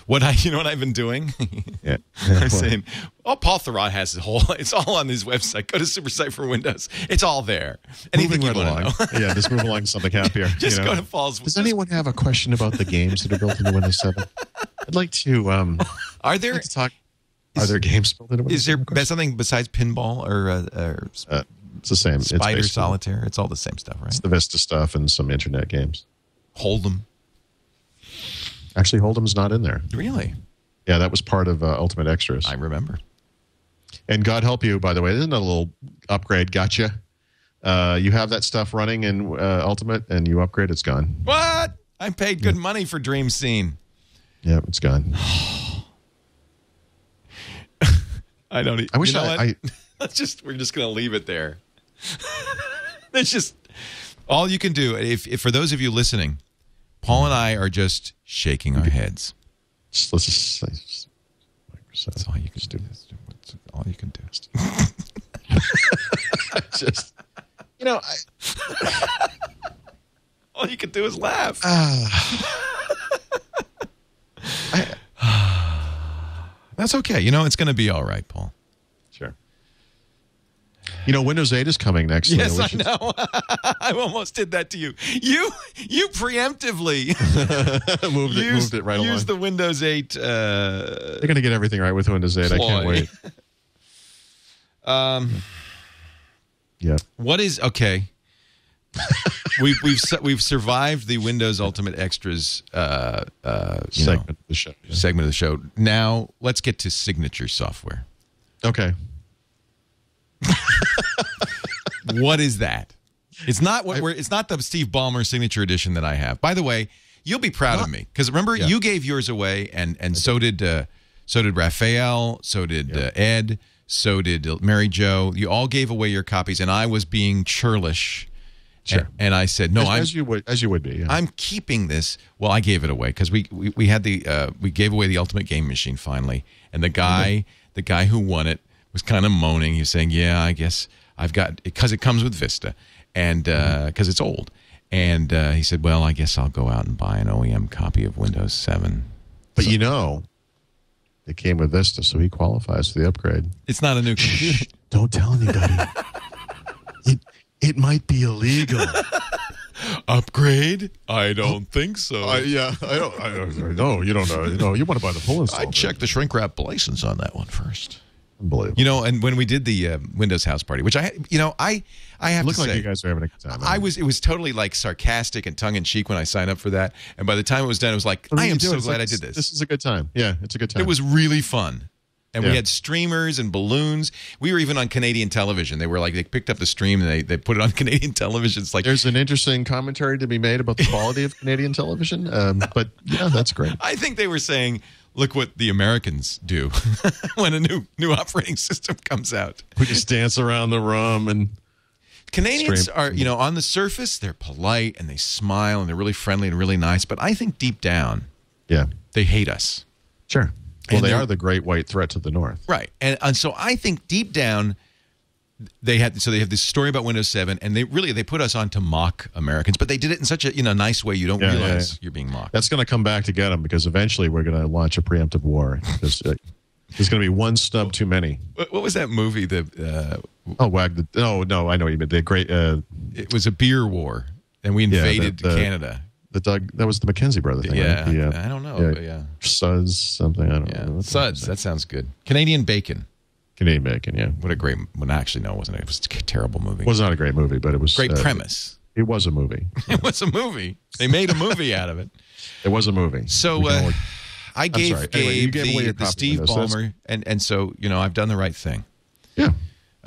What I, you know, what I've been doing? Yeah. I'm saying, oh, Paul Thurrott has the whole. It's all on his website. Go to Supersite for Windows. It's all there. Anything Moving you right want along. to know. yeah, just move along to something happier. Just you know? go to Paul's. Does anyone have a question about the games that are built into Windows 7? I'd like to um Are there? like to talk. Are there games built into Windows? Is there 7? something besides pinball or, uh, or Uh, it's the same. It's Spider basically- Solitaire? It's all the same stuff, right? It's the Vista stuff and some internet games. Hold'em. Actually, Hold'em's not in there. Really? Yeah, that was part of uh, Ultimate Extras. I remember. And God help you, by the way, isn't that a little upgrade? Gotcha. Uh, you have that stuff running in uh, Ultimate, and you upgrade, it's gone. What? I paid good money for DreamScene. Yeah, it's gone. I don't. I wish you know I-? I- Let's just. We're just gonna leave it there. That's just all you can do. If, if for those of you listening, Paul and I are just shaking our heads. Let's just say, just- Microsoft. That's all you can do. That's all you can do. Just, you know, I, All you can do is laugh. Ah. That's okay. You know, it's going to be all right, Paul. sure. You know, Windows 8 is coming next. so Yes, I should- know. I almost did that to you. You you preemptively moved, it, used, moved it right along. used the Windows 8 uh, They're going to get everything right with Windows 8. I can't wait. Um, Yeah. what is okay? we've we've we've survived the Windows Ultimate Extras uh, uh, you know, Segment of the show. yeah. segment of the show. Now let's get to signature software. Okay. What is that? It's not what we're. It's not the Steve Ballmer signature edition that I have. By the way, you'll be proud of me because remember Yeah. you gave yours away, and and so did uh, so did Rafael, so did uh, Ed, so did Mary Jo. You all gave away your copies, and I was being churlish. Sure. And, and I said, no, as, I'm as you would, as you would be. Yeah. I'm keeping this. Well, I gave it away because we, we we had the uh, we gave away the ultimate game machine finally, and the guy the guy who won it was kind of moaning. He was saying, "Yeah, I guess I've got because it comes with Vista, and because it's old." And uh, he said, "Well, I guess I'll go out and buy an OEM copy of Windows 7." but you know, it came with Vista, so he qualifies for the upgrade. It's not a new computer. Don't tell anybody. you, it might be illegal. Upgrade? I don't think so. I, yeah, I don't. I don't know. You don't know. You know. You want to buy the full install? I checked the shrink wrap license on that one first. Unbelievable. You know, and when we did the uh, Windows House Party, which I, you know, I, I have Looked to like say, you guys are having a good time. I was, it was totally like sarcastic and tongue in cheek when I signed up for that, and by the time it was done, it was like, What do I you am do? so It's glad like, I did this. This is a good time. Yeah, it's a good time. It was really fun. And we had streamers and balloons. We were even on Canadian television. They were like they picked up the stream and they, they put it on Canadian television. It's like There's an interesting commentary to be made about the quality of Canadian television. Um, but yeah, that's great. I think they were saying, look what the Americans do when a new new operating system comes out. We just dance around the room and Canadians Stream. are, you know, on the surface, they're polite and they smile and they're really friendly and really nice. But I think deep down, yeah, they hate us. sure. Well, they they're- the great white threat to the north. Right. And, and so I think deep down, they had so they have this story about Windows 7, and they really they put us on to mock Americans, but they did it in such a you know nice way you don't Yeah, yeah, realize yeah. you're being mocked. That's going to come back to get them because eventually we're going to launch a preemptive war. There's, uh, there's going to be one snub too many. What, was that movie? The uh, Oh, wag the. No, no, I know what you mean. The great. Uh, it was a beer war, and we Yeah, the- invaded the- Canada. The Doug. That was the McKenzie brother thing. Yeah, right? The, uh, I don't know, but yeah. Suds something. I don't know. Yeah, the- Suds. That sounds good. Canadian bacon. Canadian bacon. Yeah, What a great. Well, actually, no, it wasn't. It was a terrible movie. it was not a great movie, but it was great uh, premise. It was a movie. It was a movie. They made a movie out of it. It was a movie. So uh, only- I gave sorry. Anyway, gave the, the Steve Ballmer, and and so you know I've done the right thing. yeah.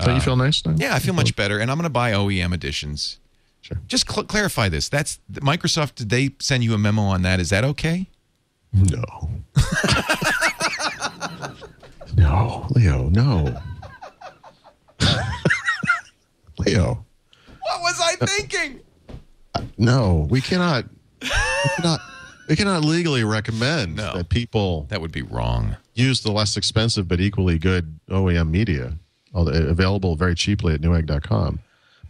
So you feel nice now? Uh, Yeah, I feel much better, and I'm going to buy OEM editions. Sure. Just cl- clarify this. That's Microsoft. Did they send you a memo on that? Is that okay? No. no, Leo. No. Leo. What was I uh, thinking? No, we cannot. We cannot. We cannot legally recommend No. that people that would be wrong. use the less expensive but equally good OEM media, although available very cheaply at newegg.com.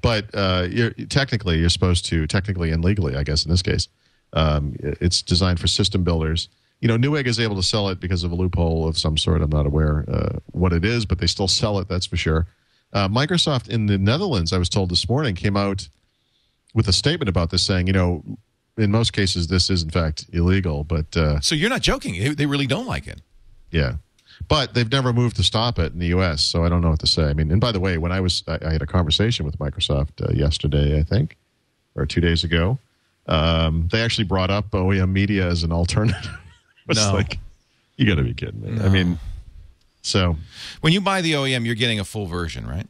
But uh, you're, technically, you're supposed to, technically and legally, I guess in this case, um, it's designed for system builders. You know, Newegg is able to sell it because of a loophole of some sort. I'm not aware uh, what it is, but they still sell it, that's for sure. Uh, Microsoft in the Netherlands, I was told this morning, came out with a statement about this saying, you know, in most cases, this is in fact illegal, but uh, So you're not joking. They, they really don't like it. yeah. But they've never moved to stop it in the U.S., so I don't know what to say. I mean, and by the way, when I was, I, I had a conversation with Microsoft uh, yesterday, I think, or two days ago. Um, they actually brought up OEM media as an alternative. it's No. like, you got to be kidding me. I mean, so When you buy the OEM, you're getting a full version, right?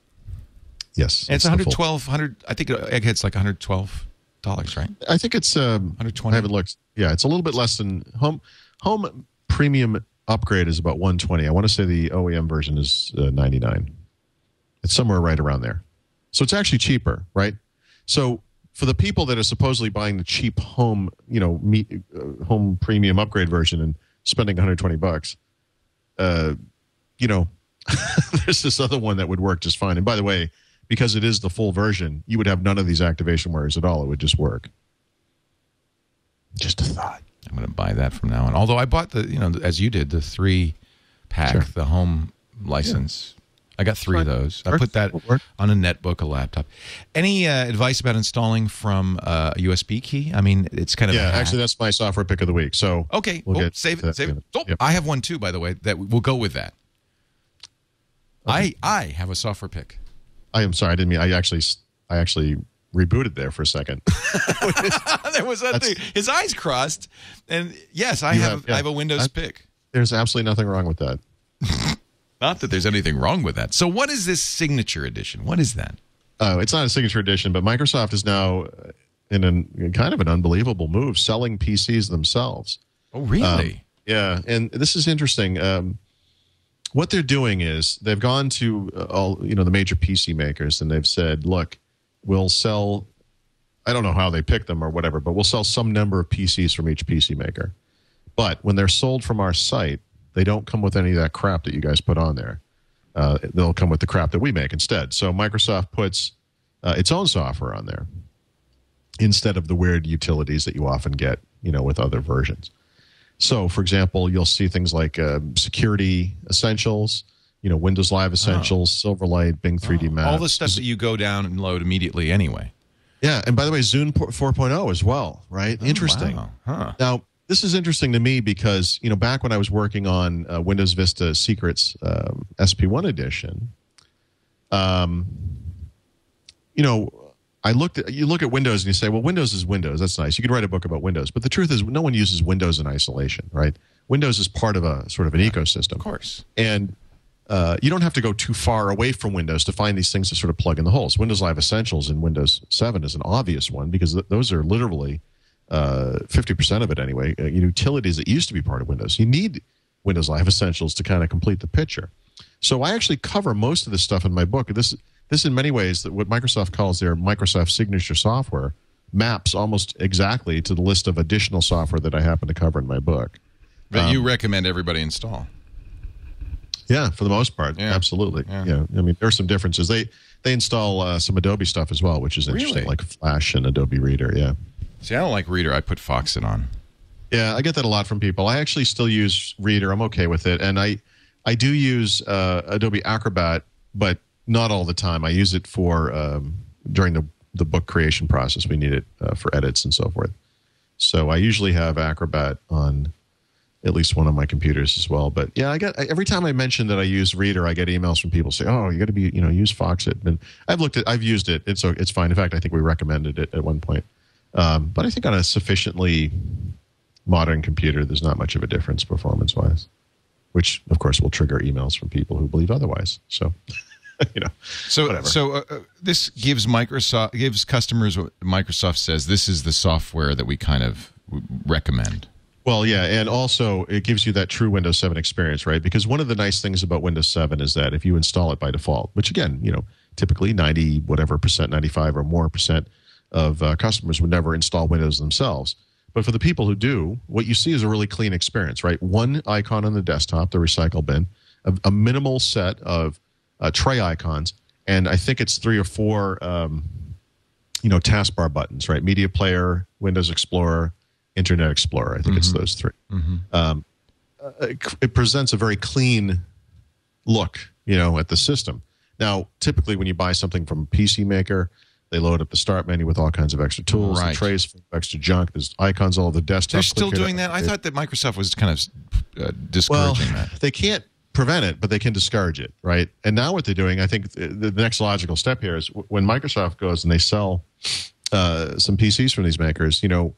yes, And it's the 112, 100. I think Egghead's like 112 dollars, right? I think it's um, 120? I haven't looked. Yeah, it's a little bit less than home. Home premium upgrade is about 120. I want to say the OEM version is uh, 99. It's somewhere right around there. So it's actually cheaper, right? So for the people that are supposedly buying the cheap home, you know, uh, home premium upgrade version and spending 120 bucks, uh, you know, there's this other one that would work just fine. And by the way, because it is the full version, you would have none of these activation wires at all. It would just work. Just a thought. I'm going to buy that from now on. Although I bought the, you know, as you did, the three pack, Sure. the home license. I got three of those. I put that on a netbook, a laptop. Any uh, advice about installing from uh, a USB key? I mean, it's kind of Yeah, actually, that's my software pick of the week. So Okay, we'll well, get save it. Save it. Oh, Yep. I have one too, by the way. That will go with that. I I have a software pick. I am sorry. I didn't mean. I actually, I actually rebooted there for a second. there was that thing. His eyes crossed, and yes, I have. have- yeah. I have a Windows I- pick. There's absolutely nothing wrong with that. Not that there's anything wrong with that. So, what is this signature edition? What is that? Uh, it's not a signature edition, but Microsoft is now in an, in kind of an unbelievable move, selling PCs themselves. Oh, really? Yeah, and this is interesting. Um, what they're doing is they've gone to all you know the major PC makers and they've said, "Look, we'll sell." I don't know how they pick them or whatever, but we'll sell some number of PCs from each PC maker. But when they're sold from our site, they don't come with any of that crap that you guys put on there. Uh, they'll come with the crap that we make instead. So Microsoft puts uh, its own software on there instead of the weird utilities that you often get, you know, with other versions. So, for example, you'll see things like uh, security essentials, you know, Windows Live Essentials, Silverlight, Bing 3D Maps. All the stuff that you go down and load immediately anyway. Yeah, and by the way, Zune 4.0 as well, right? Interesting. wow. Huh. Now, this is interesting to me because you know back when I was working on uh, Windows Vista Secrets um, SP1 edition, um, you know, I looked at you look at Windows and you say, well, Windows is Windows. That's nice. You could write a book about Windows, but the truth is, no one uses Windows in isolation, right? Windows is part of a sort of an ecosystem, Of course. and uh, you don't have to go too far away from Windows to find these things to sort of plug in the holes. Windows Live Essentials in Windows 7 is an obvious one because th- those are literally uh, 50% of it anyway, uh, utilities that used to be part of Windows. You need Windows Live Essentials to kind of complete the picture. So I actually cover most of this stuff in my book. This, this in many ways, that what Microsoft calls their Microsoft Signature software maps almost exactly to the list of additional software that I happen to cover in my book. But you recommend everybody install. Yeah, for the most part, Yeah. absolutely. Yeah. Yeah. I mean, there's some differences. They they install uh, some Adobe stuff as well, which is interesting, Really? like Flash and Adobe Reader. Yeah, See, I don't like Reader. I put Foxit on. yeah, I get that a lot from people. I actually still use Reader. I'm okay with it, and I I do use uh, Adobe Acrobat, but not all the time. I use it for um, during the the book creation process. We need it uh, for edits and so forth. So I usually have Acrobat on at least one of my computers as well. But yeah, I get every time I mention that I use Reader, I get emails from people say, "Oh, you got to be, you know, use Foxit." And I've looked at, I've used it. It's it's fine. In fact, I think we recommended it at one point. Um, but I think on a sufficiently modern computer, there's not much of a difference performance wise. Which, of course, will trigger emails from people who believe otherwise. So, you know, So, Whatever. so uh, uh, this gives Microsoft gives customers what Microsoft says this is the software that we kind of recommend. Well, yeah, and also it gives you that true Windows 7 experience, right? Because one of the nice things about Windows 7 is that if you install it by default, which again, you know, typically 90 whatever percent, 95 or more percent of uh, customers would never install Windows themselves. But for the people who do, what you see is a really clean experience, right? One icon on the desktop, the recycle bin, a, a minimal set of uh, tray icons, and I think it's three or four um, you know taskbar buttons right media player windows explorer internet explorer. I think it's those 3 um, uh, it, it presents a very clean look you know at the system. Now typically when you buy something from a pc maker they load up the start menu with all kinds of extra tools and Right. trays full of extra junk. There's icons all over the desktop. They're still doing that. I thought that Microsoft was kind of uh, well discouraging that. they can't prevent it but they can discourage it right? And now what they're doing i think the, the next logical step here is when microsoft goes and they sell uh, some pcs from these makers you know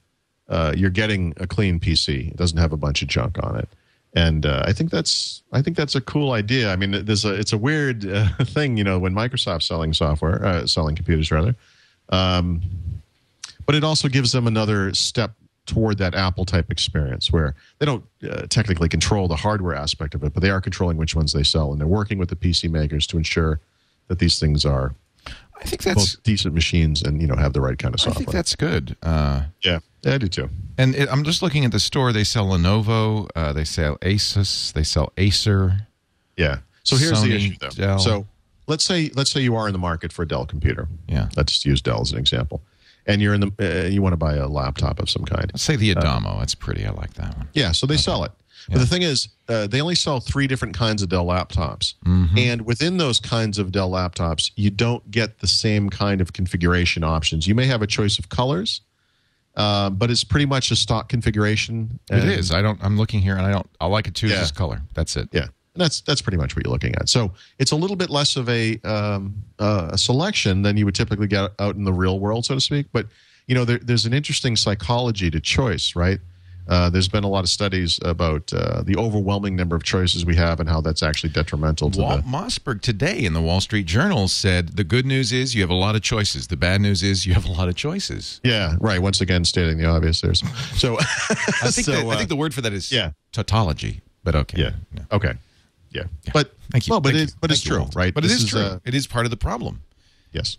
uh, you're getting a clean pc it doesn't have a bunch of junk on it. And uh, I think that's I think that's a cool idea. I mean, there's a it's a weird uh, thing, you know, when Microsoft's selling software, uh, selling computers rather, um, but it also gives them another step toward that Apple type experience where they don't uh, technically control the hardware aspect of it, but they are controlling which ones they sell, and they're working with the PC makers to ensure that these things are I think that's both decent machines and you know have the right kind of software. I think that's good. Uh, yeah, yeah, I do too. and it, I'm just looking at the store. They sell Lenovo. Uh, they sell Asus. They sell Acer. Yeah. So here's Sony, the issue, though. Dell. So let's say let's say you are in the market for a Dell computer. Yeah. Let's use Dell as an example, and you're in the uh, you want to buy a laptop of some kind. Let's say the Adamo. That's pretty. I like that one. Yeah, so they sell it. But the thing is, uh, they only sell three different kinds of Dell laptops. And within those kinds of Dell laptops, you don't get the same kind of configuration options. You may have a choice of colors, uh, but it's pretty much a stock configuration. It is. I don't. I'm looking here, and I don't. All I could choose Yeah. is color. That's it. Yeah, and that's that's pretty much what you're looking at. So it's a little bit less of a um, uh, a selection than you would typically get out in the real world, so to speak. But you know, there, there's an interesting psychology to choice, right? Uh, there's been a lot of studies about uh, the overwhelming number of choices we have and how that's actually detrimental to Walt the. Mossberg today in the Wall Street Journal said the good news is you have a lot of choices. The bad news is you have a lot of choices. Yeah, right. Once again, stating the obvious. There's so. I think, so, that, I uh, think the word for that is yeah. tautology. But okay. yeah. Okay. Yeah. But Thank you. Well, but it, but it's true, right? But it This is true. uh, it is part of the problem. yes.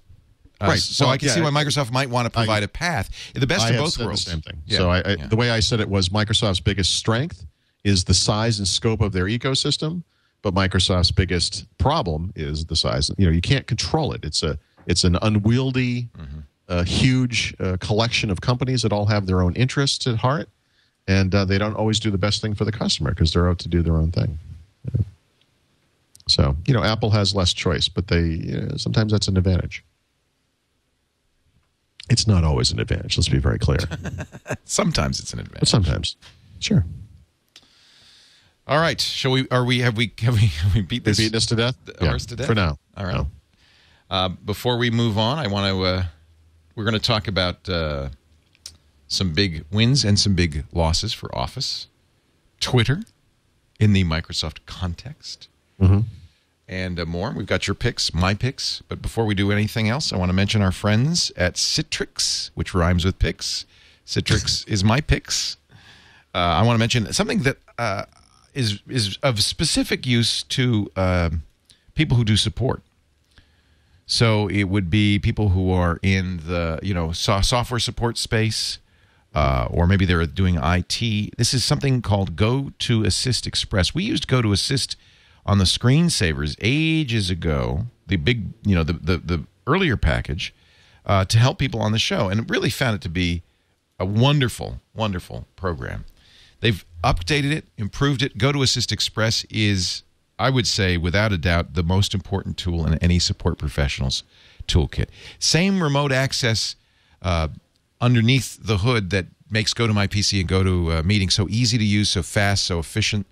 Uh, Right. So Well, I can yeah, see why Microsoft might want to provide a path. The best I of both worlds. the same thing. Yeah, So I, I, yeah. the way I said it was Microsoft's biggest strength is the size and scope of their ecosystem, but Microsoft's biggest problem is the size. You know, you can't control it. It's a it's an unwieldy, Mm-hmm. uh, huge uh, collection of companies that all have their own interests at heart, and uh, they don't always do the best thing for the customer because they're out to do their own thing. So you know, Apple has less choice, but they you know, sometimes that's an advantage. It's not always an advantage. Let's be very clear, Sometimes it's an but advantage. sometimes, sure. All right. Shall we? Are we? Have we? Have we? Have we beat this? beating us to death. horse to death? for now. All right. No. Uh, before we move on, I want to. Uh, we're going to talk about uh, some big wins and some big losses for Office, Twitter, in the Microsoft context, and uh, more. We've got your picks, my picks. But before we do anything else, I want to mention our friends at Citrix, which rhymes with picks. Citrix is my picks. Uh, I want to mention something that uh, is is of specific use to uh, people who do support. So it would be people who are in the you know so- software support space, uh, or maybe they're doing IT. This is something called GoToAssist Express. We used GoToAssist on the screensavers ages ago. The big you know the the, the earlier package uh, to help people on the show, and really found it to be a wonderful, wonderful program. They've updated it, improved it. GoToAssist Express is, I would say, without a doubt, the most important tool in any support professional's toolkit. Same remote access uh, underneath the hood that makes Go to My PC and Go to uh, Meeting so easy to use, so fast, so efficient,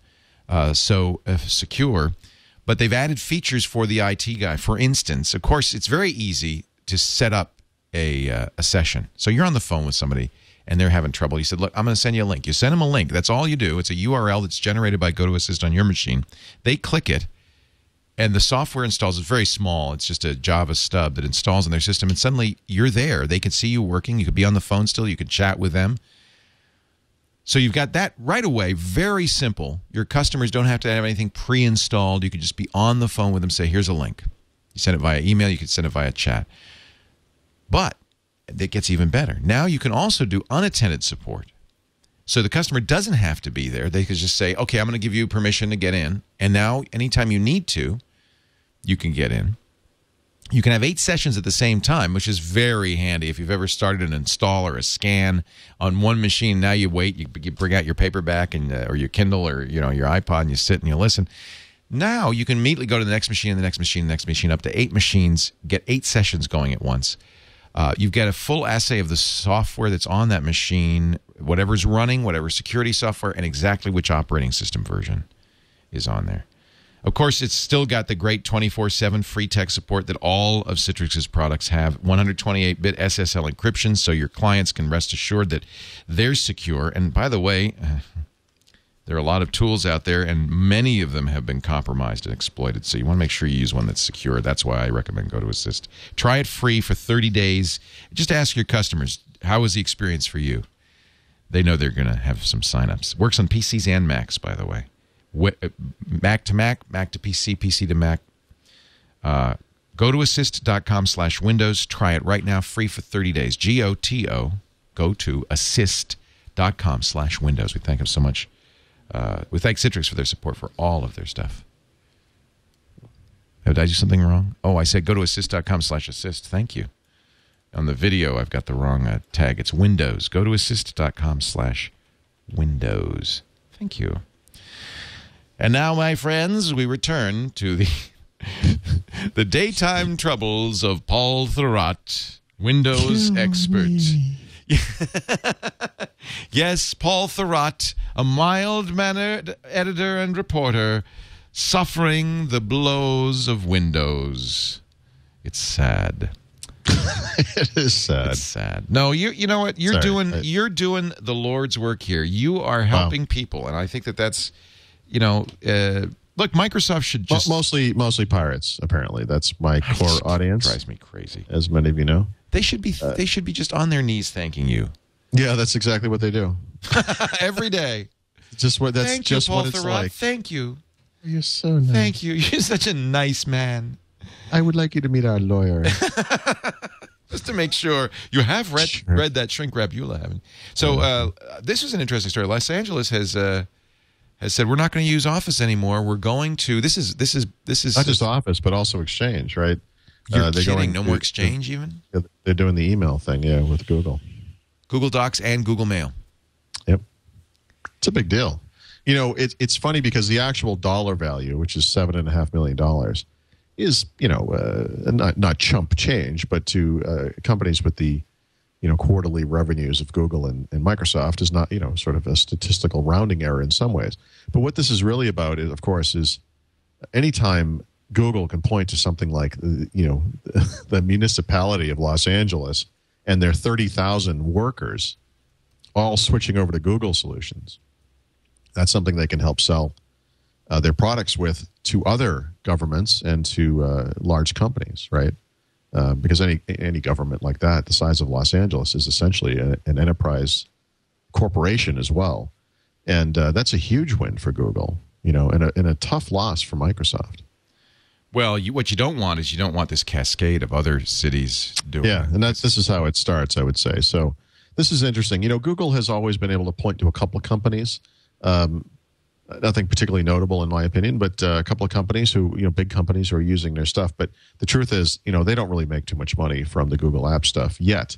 uh, so uh, secure. But they've added features for the IT guy. For instance, of course, it's very easy to set up a, uh, a session. So you're on the phone with somebody and they're having trouble. You said, Look, I'm going to send you a link. You send them a link. That's all you do. It's a URL that's generated by GoToAssist on your machine. They click it, and the software installs. It's very small. It's just a Java stub that installs in their system, and suddenly you're there. They can see you working. You could be on the phone still. You could chat with them. So you've got that right away. Very simple. Your customers don't have to have anything pre-installed. You could just be on the phone with them. Say, "Here's a link." You send it via email. You could send it via chat. But it gets even better. Now you can also do unattended support. So the customer doesn't have to be there. They could just say, okay, I'm going to give you permission to get in. And now, anytime you need to, you can get in. You can have eight sessions at the same time, which is very handy. If you've ever started an install or a scan on one machine, now you wait, you, you bring out your paperback and uh, or your Kindle or you know your iPod, and you sit and you listen. Now you can immediately go to the next machine, the next machine, the next machine, up to eight machines, get eight sessions going at once. Uh, you've got a full assay of the software that's on that machine, whatever's running, whatever security software, and exactly which operating system version is on there. Of course, it's still got the great 24 7 free tech support that all of Citrix's products have 128 bit SSL encryption, so your clients can rest assured that they're secure. And by the way, there are a lot of tools out there, and many of them have been compromised and exploited. So you want to make sure you use one that's secure. That's why I recommend GoToAssist. Try it free for 30 days. Just ask your customers, how was the experience for you? They know they're going to have some signups. Works on PCs and Macs, by the way. Mac to Mac, Mac to PC, PC to Mac. Uh, go to assist.com slash windows. Try it right now, free for 30 days. G O T O. Go to assist.com slash windows. We thank them so much. Uh, we thank Citrix for their support for all of their stuff. Did I do something wrong? Oh, I said go to assist.com slash assist. Thank you. On the video, I've got the wrong uh, tag. It's Windows. Go to assist.com slash Windows. Thank you. And now, my friends, we return to the the daytime troubles of Paul Thurrott, Windows expert. yes, Paul Thurrott, a mild mannered editor and reporter, suffering the blows of Windows. It's sad. it is sad. It's sad. No, you you know what? You're Sorry, doing I- you're doing the Lord's work here. You are helping people, and I think that that's you know. Uh, look, Microsoft should Mo- just mostly, mostly pirates. Apparently, that's my core audience, drives me crazy. as many of you know. They should be Uh, they should be just on their knees thanking you Yeah, that's exactly what they do. every day. Just what that's Thank just you, what it's Thurrott. like. Thank you, You're so nice. thank you. You're such a nice man. I would like you to meet our lawyer. Just to make sure you have read Sure. read that shrink wrap Eula haven't. So uh, this is an interesting story. Los Angeles has uh, has said we're not going to use Office anymore. We're going to this is this is this is Not just Office, but also Exchange, right? You're Uh, they're kidding. going no more Exchange even. They're doing the email thing, yeah, with Google. Google Docs and Google Mail. Yep. It's a big deal. You know, it's it's funny because the actual dollar value, which is seven and a half million dollars, is you know uh, not not chump change, but to uh, companies with the you know quarterly revenues of Google and, and Microsoft is not you know sort of a statistical rounding error in some ways. But what this is really about, is, of course, is anytime Google can point to something like uh, you know the municipality of Los Angeles and their thirty thousand workers all switching over to Google solutions. That's something they can help sell uh, their products with to other governments and to uh, large companies, right? Uh, because any any government like that, the size of Los Angeles, is essentially a, an enterprise corporation as well, and uh, that's a huge win for Google, you know, and a, and a tough loss for Microsoft. Well, you, what you don't want is you don't want this cascade of other cities doing. Yeah, and that's this is how it starts, I would say. So this is interesting. You know, Google has always been able to point to a couple of companies. Um, nothing particularly notable in my opinion, but uh, a couple of companies who, you know, big companies who are using their stuff. But the truth is, you know, they don't really make too much money from the Google App stuff yet.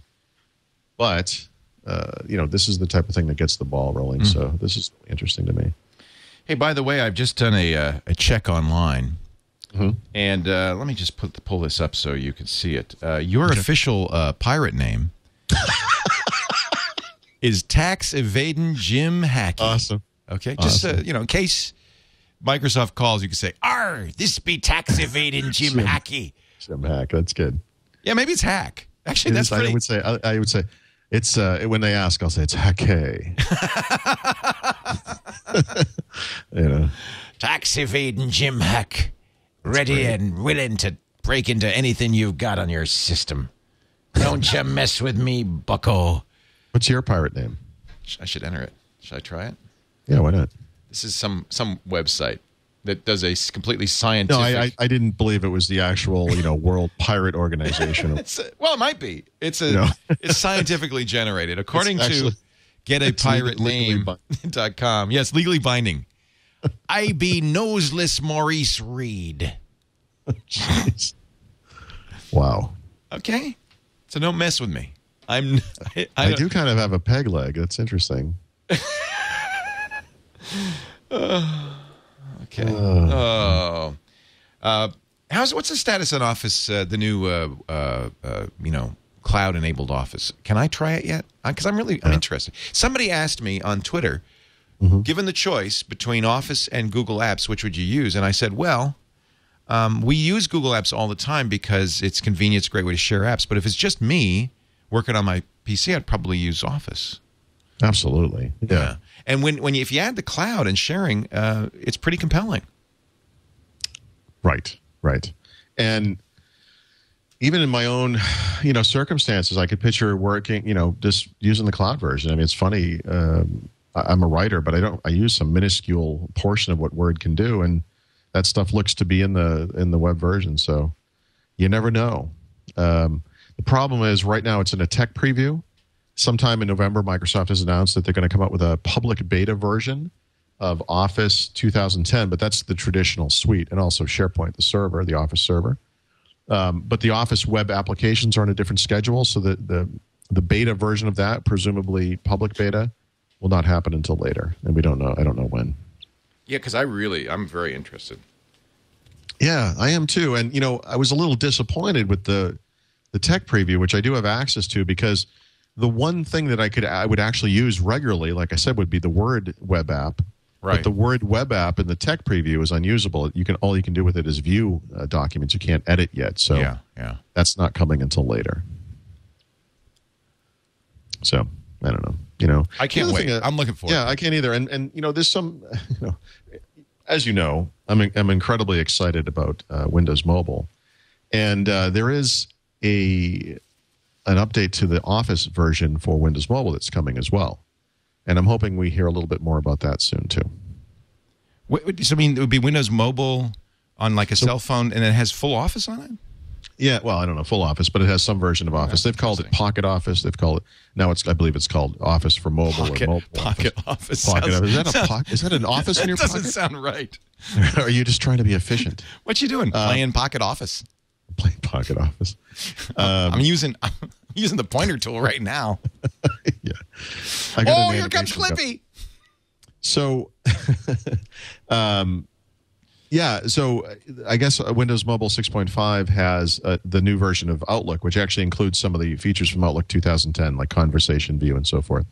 But uh, you know, this is the type of thing that gets the ball rolling. Mm. So this is interesting to me. Hey, by the way, I've just done a uh, a check online. Mm-hmm. And uh, let me just put pull this up so you can see it. Uh, your okay. official uh, pirate name is tax evading Jim Hackey. Awesome. Okay, just uh, awesome. uh, you know, in case Microsoft calls, you can say, "R, this be tax evading Jim, Jim Hackey." Jim Hack, that's good. Yeah, maybe it's Hack. Actually, it that's is, pretty. I would say. I, I would say it's uh, when they ask, I'll say it's hacky. you know, tax evading Jim Hack, ready great. and willing to break into anything you've got on your system. Don't you mess with me, Bucko. What's your pirate name? I should enter it. Should I try it? Yeah, why not? This is some some website that does a completely scientific. No, I, I, I didn't believe it was the actual you know World Pirate Organization. a, well, it might be. It's a no. it's scientifically generated according to get a pirate name.com. Yes, legally binding. I be noseless Maurice Reed. Jeez. Wow. Okay. So don't mess with me. I'm. I, I, I do kind of have a peg leg. That's interesting. Uh, okay. Uh. Oh. Uh, how's what's the status on Office? Uh, the new, uh, uh, uh, you know, cloud-enabled Office. Can I try it yet? Because I'm really I'm interested. Somebody asked me on Twitter, mm-hmm. given the choice between Office and Google Apps, which would you use? And I said, well. Um, we use Google Apps all the time because it's convenient. It's a great way to share apps. But if it's just me working on my PC, I'd probably use Office. Absolutely. Yeah. yeah. And when, when you, if you add the cloud and sharing, uh, it's pretty compelling. Right. Right. And even in my own, you know, circumstances, I could picture working, you know, just using the cloud version. I mean, it's funny. Um, I'm a writer, but I don't. I use some minuscule portion of what Word can do, and that stuff looks to be in the in the web version. So you never know. Um, the problem is right now it's in a tech preview. Sometime in November, Microsoft has announced that they're going to come out with a public beta version of Office 2010, but that's the traditional suite, and also SharePoint, the server, the Office server. Um, but the Office web applications are on a different schedule, so the, the the beta version of that, presumably public beta, will not happen until later, and we don't know. I don't know when. Yeah, because I really, I'm very interested. Yeah, I am too. And you know, I was a little disappointed with the the tech preview, which I do have access to, because the one thing that I could I would actually use regularly, like I said, would be the Word web app. Right. But the Word web app in the tech preview is unusable. You can all you can do with it is view uh, documents. You can't edit yet. So yeah, yeah, that's not coming until later. So I don't know. You know, I can't wait. I'm looking forward. Yeah, I can't either. And and you know, there's some, you know, as you know, I'm I'm incredibly excited about uh, Windows Mobile, and uh, there is a an update to the Office version for Windows Mobile that's coming as well, and I'm hoping we hear a little bit more about that soon too. What, so I mean, it would be Windows Mobile on like a so, cell phone, and it has full Office on it. Yeah, well, I don't know full Office, but it has some version of Office. They've called it Pocket Office. They've called it now. It's I believe it's called Office for mobile pocket, or mobile Pocket Office. Pocket sounds, Office. Is that a pocket? Is that an office in your doesn't pocket? sound right. are you just trying to be efficient? What you doing? Uh, Playing Pocket Office. Playing Pocket Office. Um, I'm using I'm using the pointer tool right now. yeah. oh, here comes Clippy. So, um, yeah. So I guess Windows Mobile 6.5 has uh, the new version of Outlook, which actually includes some of the features from Outlook 2010, like conversation view and so forth.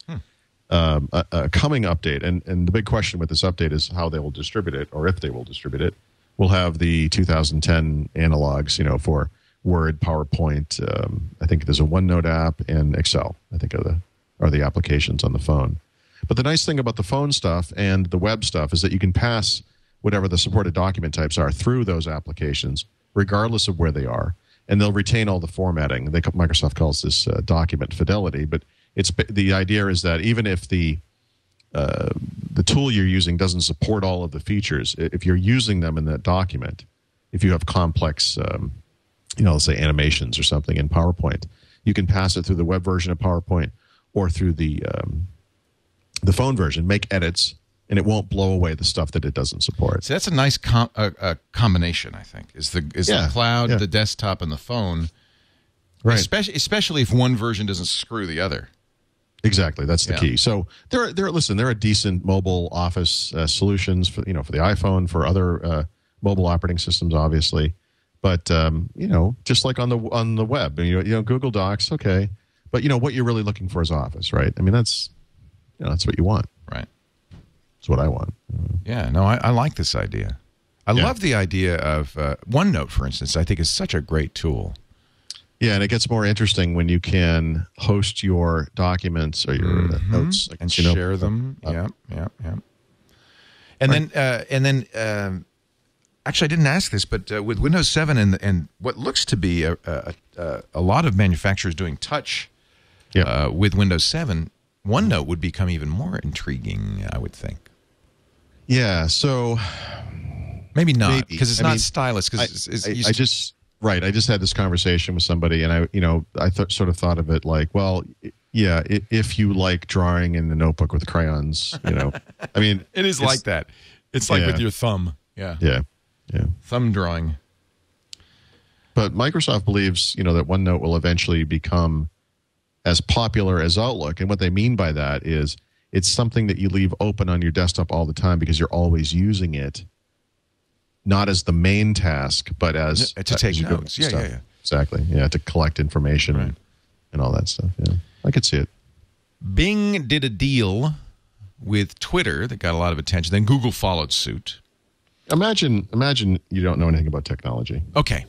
Um, a, a coming update, and and the big question with this update is how they will distribute it, or if they will distribute it. We'll have the 2010 analogs, you know, for Word, PowerPoint. Um, I think there's a OneNote app and Excel. I think are the are the applications on the phone. But the nice thing about the phone stuff and the web stuff is that you can pass whatever the supported document types are through those applications, regardless of where they are, and they'll retain all the formatting. They, Microsoft calls this uh, document fidelity, but it's the idea is that even if the uh, the tool you're using doesn't support all of the features, if you're using them in that document, if you have complex, um, you know, let's say animations or something in PowerPoint, you can pass it through the web version of PowerPoint or through the um, the phone version, make edits, and it won't blow away the stuff that it doesn't support. So that's a nice com- uh, uh, combination. I think is the is Yeah, the cloud, yeah. the desktop, and the phone. Right. Especially, especially if one version doesn't screw the other. Exactly, that's the Yeah. key. So there, are, there. Listen, there are decent mobile office uh, solutions for you know for the iPhone, for other uh, mobile operating systems, obviously. But um, you know, just like on the on the web, you know, you know, Google Docs, okay. But you know what you're really looking for is Office, right? I mean, that's you know, that's what you want. Right. That's what I want. Yeah. No, I, I like this idea. I Yeah. love the idea of uh, OneNote, for instance. I think is such a great tool. Yeah, and it gets more interesting when you can host your documents or your uh, notes Mm-hmm. and you know, share them. uh, yeah, yeah, yeah. And then, uh, and then, um, actually, I didn't ask this, but uh, with Windows 7 and and what looks to be a a, a, a lot of manufacturers doing touch Yeah. uh, with Windows 7, OneNote would become even more intriguing. I would think. Yeah. So Maybe not because it's I not mean, stylus. Because it's, I- I just right. I just had this conversation with somebody, and I, you know, I th- sort of thought of it like, well, yeah, if you like drawing in the notebook with crayons, you know, I mean, it is like that. It's like Yeah. with your thumb. Yeah. Yeah, yeah. Thumb drawing. But Microsoft believes, you know, that OneNote will eventually become as popular as Outlook, and what they mean by that is it's something that you leave open on your desktop all the time because you're always using it, not as the main task, but as to uh, take you're notes. Yeah, stuff. yeah, yeah. Exactly. Yeah, to collect information Right. and, and all that stuff. Yeah, I could see it. Bing did a deal with Twitter that got a lot of attention. Then Google followed suit. Imagine, imagine you don't know anything about technology, Okay.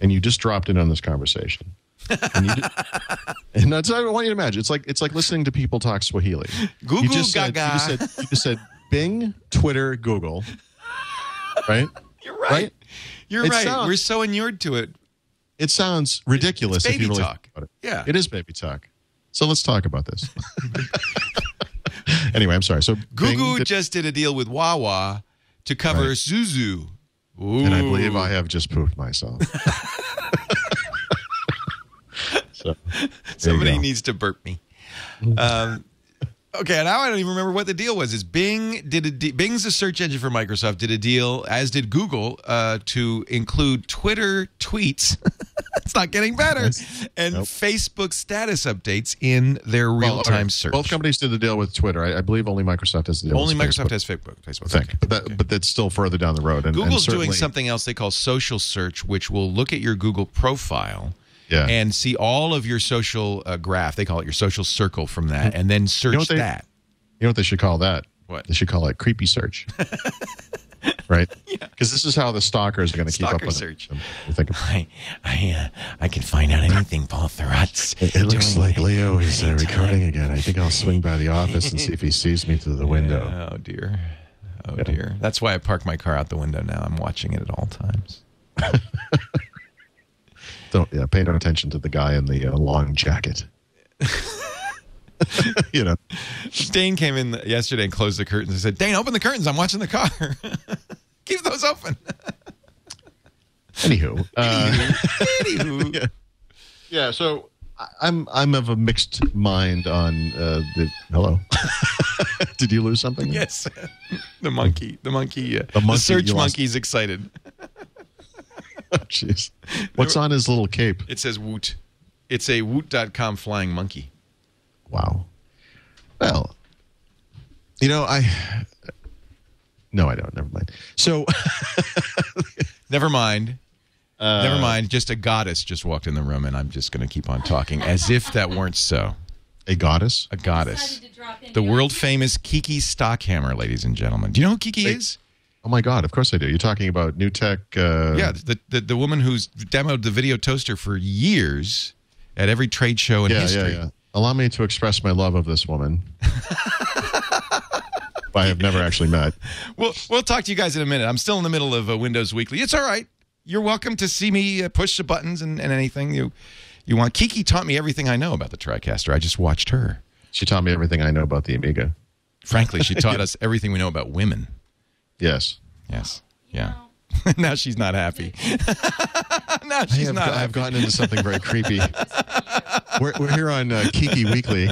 and you just dropped in on this conversation. and, you and that's I want you to imagine. It's like it's like listening to people talk Swahili. Goo you just said, gaga. You just, said, you just said Bing, Twitter, Google, right? You're right. Right? You're It right. sounds- We're so inured to it. It sounds ridiculous if you really talk. think about it. Yeah. it is baby talk. So let's talk about this. anyway, I'm sorry. So Google did- just did a deal with Wawa to cover Right. Zuzu. Ooh. and I believe I have just pooped myself. so Somebody needs to burp me. Um, okay, now I don't even remember what the deal was. Is Bing did a de- Bing's a search engine for Microsoft did a deal, as did Google, uh, to include Twitter tweets. it's not getting better, and Nope. Facebook status updates in their real time okay. search. Both companies did the deal with Twitter. I, I believe only Microsoft has the deal. Only Microsoft Facebook, has Facebook. Facebook. I think, Okay. but that, but that's still further down the road. And, and Google's doing something else they call social search, which will look at your Google profile Yeah. and see all of your social uh, graph. They call it your social circle from that, and then search Hmm. what they- that. You know what they should call that? What? They should call it creepy search. right? Because this is how the stalkers are going to keep up with search. You think I, I, uh, I can find out anything Paul Thurrott's it. It looks like Leo is uh, recording again. I think I'll swing by the office and see if he sees me through the window. Oh dear, oh dear. That's why I park my car out the window now. I'm watching it at all times. Don't yeah, pay no attention to the guy in the uh, long jacket. you know, Dane came in yesterday and closed the curtains. and said, "Dane, open the curtains. I'm watching the car. Keep those open." anywho, uh, Anywho. yeah. yeah. So I- I'm I'm of a mixed mind on uh, the. Hello, did you lose something? Yes, the monkey, the monkey, uh, The the, monkey, search monkey's excited. Oh, Jeez, what's on his little cape? It says Woot. It's a Woot.com flying monkey. Wow. Well, You know, I. No, I don't. Never mind. So, Never mind. Uh, Never mind. Just a goddess just walked in the room, and I'm just going to keep on talking as if that weren't so. a goddess. A goddess. The world famous Kiki Stockhammer, ladies and gentlemen. Do you know who Kiki is? Oh my God! Of course I do. You're talking about new tech. Uh, Yeah, the, the the woman who's demoed the video toaster for years at every trade show in yeah, history. yeah, yeah. Allow me to express my love of this woman. I have never actually met. We'll we'll talk to you guys in a minute. I'm still in the middle of uh, Windows Weekly. It's all right. You're welcome to see me uh, push the buttons and, and anything you you want. Kiki taught me everything I know about the TriCaster. I just watched her. She taught me everything I know about the Amiga. Frankly, she taught us everything we know about women. Yes. Yes. Yeah. now she's not happy. now she's I have, not I've happy. gotten into something very creepy. We're, we're here on uh, Kiki Weekly.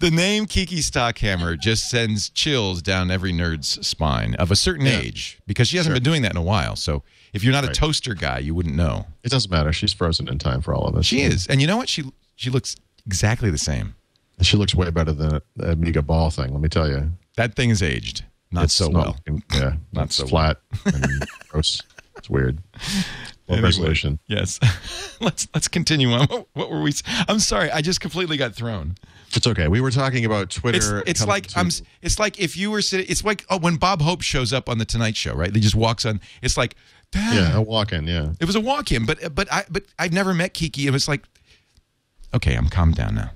The name Kiki Stockhammer just sends chills down every nerd's spine of a certain Yeah. age because she hasn't Sure. been doing that in a while. So if you're not a Right. toaster guy, you wouldn't know. It doesn't matter. She's frozen in time for all of us. She is. And you know what? She she looks exactly the same. She looks way better than the Amiga ball thing. Let me tell you. That thing is aged. Not It's so not well. yeah, Not it's so flat and gross. It's weird. Low Anyway, resolution. Yes. let's let's continue on. What, what were we? I'm sorry. I just completely got thrown. It's okay. We were talking about Twitter. it's coming like to- I'm. It's like if you were sitting. It's like oh, when Bob Hope shows up on the Tonight Show, right? He just walks on. It's like, yeah, a walk-in. Yeah. It was a walk-in, but but I but I've never met Kiki. It was like, okay, I'm calmed down now.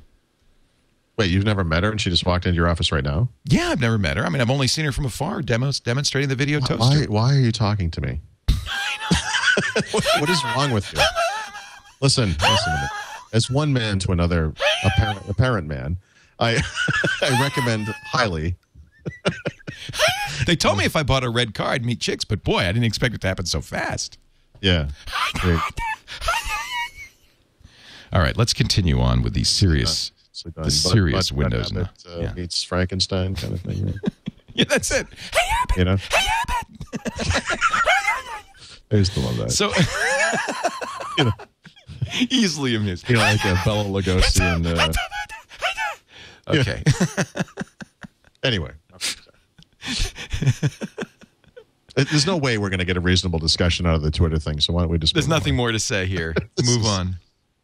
Wait, you've never met her, and she just walked into your office right now. Yeah, I've never met her. I mean, I've only seen her from afar, demos demonstrating the video toaster. Why? Why are you talking to me? what, what is wrong with you? Listen, listen to me. As one man to another apparent, apparent man, I I recommend highly. They told me if I bought a red car, I'd meet chicks, but boy, I didn't expect it to happen so fast. Yeah. All right, let's continue on with these serious. So done. The serious Windows Rabbit, now. uh, Yeah. meets Frankenstein kind of thing. right? Yeah, that's it. You know. I used to love that. So You know. easily amused. you know, like uh, Bela Lugosi and. Uh, Okay. Anyway. There's no way we're going to get a reasonable discussion out of the Twitter thing. So why don't we just? There's move on? nothing more to say here. Move on.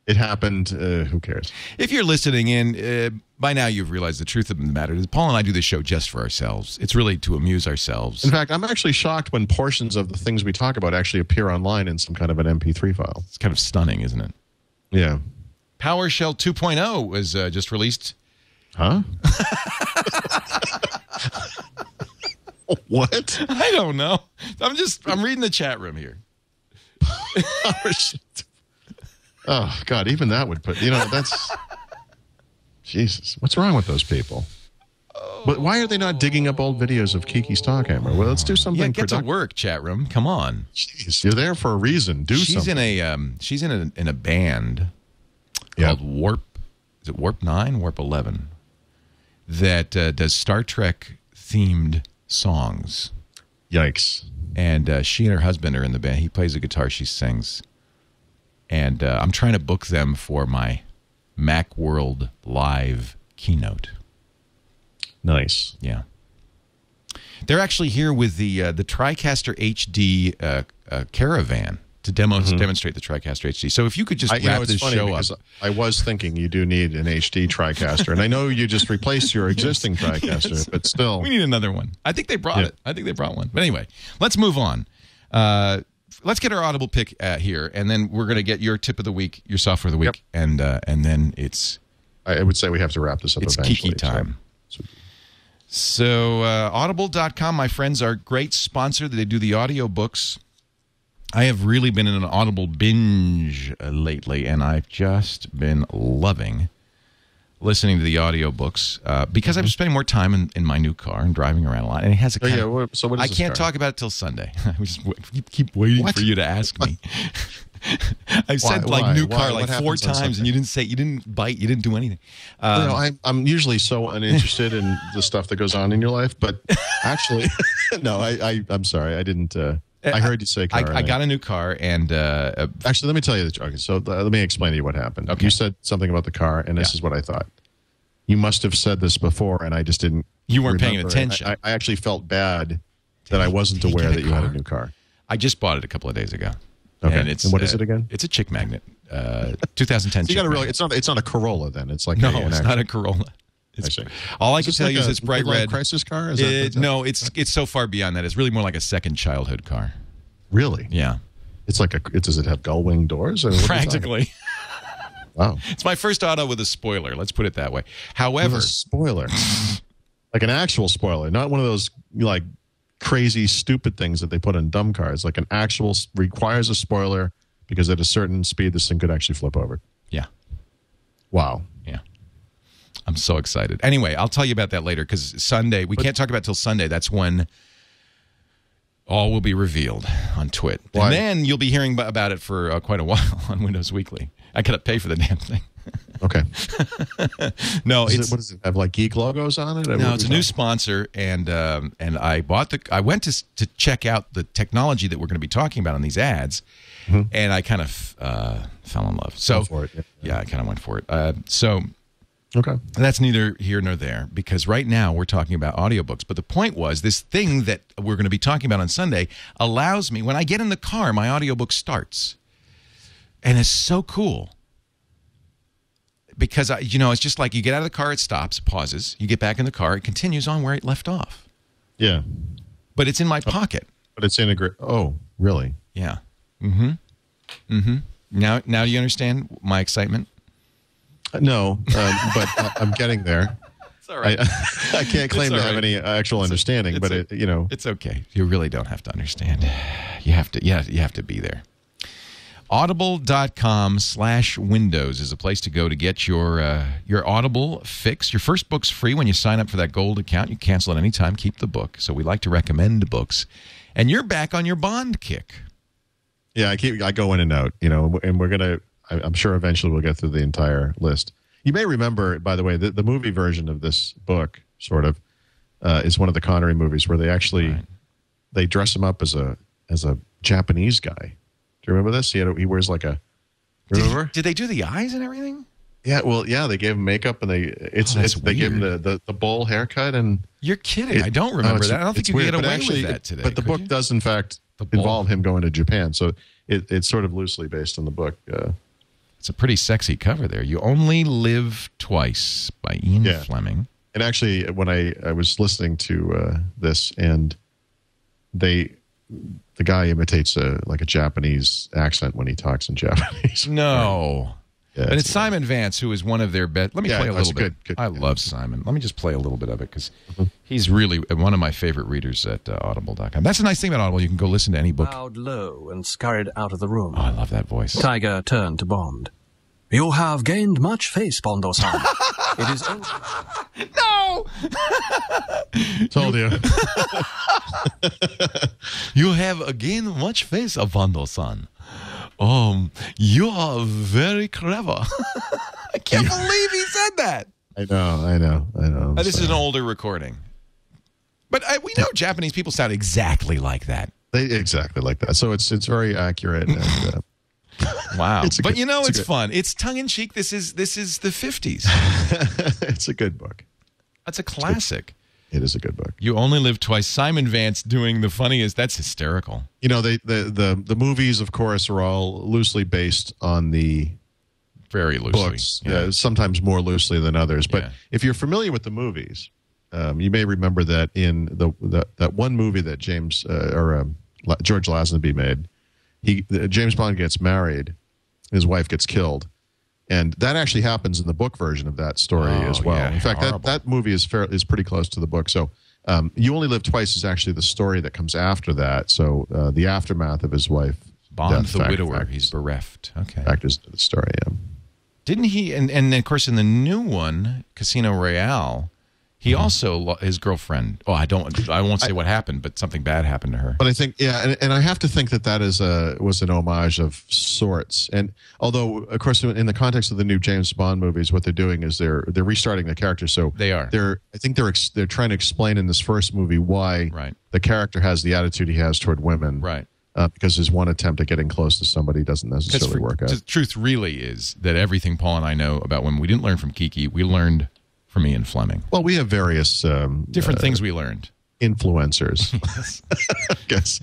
It happened. Uh, who cares? If you're listening in, uh, by now you've realized the truth of the matter is Paul and I do this show just for ourselves. It's really to amuse ourselves. In fact, I'm actually shocked when portions of the things we talk about actually appear online in some kind of an MP3 file. It's kind of stunning, isn't it? Yeah. PowerShell 2.0 was uh, just released. Huh? what? I don't know. I'm just I'm reading the chat room here. oh God! Even that would put. You know, that's. Jesus, what's wrong with those people? But why are they not digging up old videos of Kiki Stockhammer? Well, let's do something. Yeah, get to work, chat room. Come on. Jeez, you're there for a reason. Do she's something. in a um, she's in a in a band Yeah. called Warp. Is it Warp Nine? Warp Eleven? That uh, does Star Trek themed songs. Yikes! and uh, she and her husband are in the band. He plays the guitar, she sings, and uh, I'm trying to book them for my MacWorld live keynote. Nice. Yeah, they're actually here with the uh, the TriCaster HD uh, uh, caravan to demo demonstrate the TriCaster HD. So if you could just Mm-hmm. I, you wrap know, it's this show up. I was thinking you do need an HD TriCaster, and I know you just replaced your existing TriCaster, but still, We need another one. I think they brought Yeah. it. I think they brought one. But anyway, let's move on. Let's get our audible pick uh, here, and then we're going to get your tip of the week, your software of the week, Yep. and uh, and then it's I, I would say we have to wrap this up. it's eventually, Kiki time. So, So, uh, audible.com, my friends, are a great sponsor. They do the audio books. I have really been in an audible binge uh, lately, and I've just been loving listening to the audiobooks uh, because I'm spending more time in, in my new car and driving around a lot. And it has a Mm-hmm. Oh, yeah, of- so what is I can't car? talk about it till Sunday. I just keep, waiting What? for you to ask me. I've said Why? like new Why? car like four times, and you didn't say you didn't bite, you didn't do anything. Um, you know, I'm, I'm usually so uninterested in the stuff that goes on in your life, but actually, no, I, I, I'm sorry. I didn't. Uh, I heard you say I, car. I got a new car, and uh, Actually, let me tell you the okay, So uh, let me explain to you what happened. Okay. You said something about the car, and this Yeah. is what I thought. You must have said this before, and I just didn't. You weren't paying attention. I, I actually felt bad that I wasn't aware a that you had a new car. I just bought it a couple of days ago. Okay. And, it's, And what is uh, it again? It's a chick magnet. Uh, 2010 So you got to really. It's not. It's not a Corolla then. It's like No, a, it's actual- not a Corolla. It's, see. All I Is can tell like you is it's bright red. crisis car? Is uh, It- that? no, it's it's so far beyond that. It's really more like a second childhood car. Really? Yeah, It's like a. It, does it have gull wing doors? Or what are you practically. Wow. It's my first auto with a spoiler. Let's put it that way. However, a spoiler, like an actual spoiler, not one of those like crazy stupid things that they put in dumb cars. Like an actual requires a spoiler because at a certain speed this thing could actually flip over. yeah, Wow. I'm so excited. Anyway, I'll tell you about that later because Sunday we can't talk about it till Sunday. That's when all will be revealed on Twit, Why? and then you'll be hearing about it for uh, quite a while on Windows Weekly. I gotta pay for the damn thing. Okay. No, Is it's it, what does it have? Like geek logos on it? No, it's a new sponsor, and um, and I bought the. I went to to check out the technology that we're going to be talking about on these ads, and I kind of uh, fell in love. So it, yeah. yeah, I kind of went for it. Uh, so Okay. that's neither here nor there because right now we're talking about audiobooks. But the point was this thing that we're going to be talking about on Sunday allows me when I get in the car, my audiobook starts. And it's so cool. Because I, you know, it's just like you get out of the car, it stops, it pauses. You get back in the car, it continues on where it left off. Yeah. But it's in my pocket. But it's integrate. Oh, really? Yeah. Mm-hmm. Mm-hmm. Now, now you understand my excitement? No, um, but I, I'm getting there. It's all right. I, I can't claim to have right. any actual understanding, it's but a- it, you know, It's okay. You really don't have to understand. You have to yeah, you have to be there. Audible.com slash windows is a place to go to get your uh, your Audible fix. Your first book's free when you sign up for that gold account. You cancel at any time, keep the book. So we like to recommend books. And you're back on your bond kick. yeah, I keep I go in and out, you know, and we're gonna. I, I'm sure eventually we'll get through the entire list. You may remember, by the way, the, the movie version of this book, sort of, uh, is one of the Connery movies where they actually they dress him up as a as a Japanese guy. Do you remember this? He had a, he wears like a. Did, Remember? did they do the eyes and everything? Yeah, well, yeah, they gave him makeup and they it's, Oh, it's they gave him the, the the bowl haircut and You're kidding. It- I don't remember it's- that. I don't think you can weird, get away actually, with that today. But the book you? does, in fact, involve him going to Japan. So it, it's sort of loosely based on the book. Uh, It's a pretty sexy cover there. You Only Live Twice by Ian Yeah. Fleming. and actually, when I, I was listening to uh, this, and they, the guy imitates a like a Japanese accent when he talks in Japanese. No. Yeah, and it's it's Simon Vance, who is one of their best. Let me Yeah, play a that's little bit. good, good, I yeah. Mm-hmm. love Simon. Let me just play a little bit of it because he's really one of my favorite readers at uh, audible.com. That's the nice thing about Audible. You can go listen to any book. bowed low and scurried out of the room. Oh, I love that voice. Tiger turned to Bond. You have gained much face, Bondo-san. it is only... No! Told you. You have again much face, Avando-san. Um, you are very clever. I can't believe he said that. I know. I know. I know. I'm Uh, this is an older recording. But I, we know Japanese people sound exactly like that. They, exactly like that. So it's it's very accurate. And, uh, Wow. It's but good- you know it's it's, fun. It's tongue in cheek. This is this is the 50s. it's a good book. That's a classic. It is a good book. You only live twice. Simon Vance doing the funniest. That's hysterical. You know, they, the the the movies, of course, are all loosely based on the Very loosely. books. Yeah. uh, sometimes more loosely than others. But Yeah. if you're familiar with the movies, um, you may remember that in the, the that one movie that James uh, or um, George Lazenby made, he uh, James Bond gets married, his wife gets killed. And that actually happens in the book version of that story Oh, as well. yeah, in fact, that, horrible. that movie is fair, is pretty close to the book. So, um, "You Only Live Twice" is actually the story that comes after that. So, uh, the aftermath of his wife Bond the fact- widower. He's bereft. Okay. factors into the story. Yeah. Didn't he? And and of course in the new one, Casino Royale, he also his girlfriend. Oh, I don't. I won't say what happened, but something bad happened to her. But I think, yeah, and, and I have to think that that is a was an homage of sorts. And although, of course, in the context of the new James Bond movies, what they're doing is they're they're restarting the character. So They are. They're I think they're ex- they're trying to explain in this first movie why Right. the character has the attitude he has toward women. Right. Uh, because his one attempt at getting close to somebody doesn't necessarily for- work out. the truth really is that everything Paul and I know about women, we didn't learn from Kiki. We learned from and Fleming. Well, we have various um, Different uh, things we learned. influencers. I guess.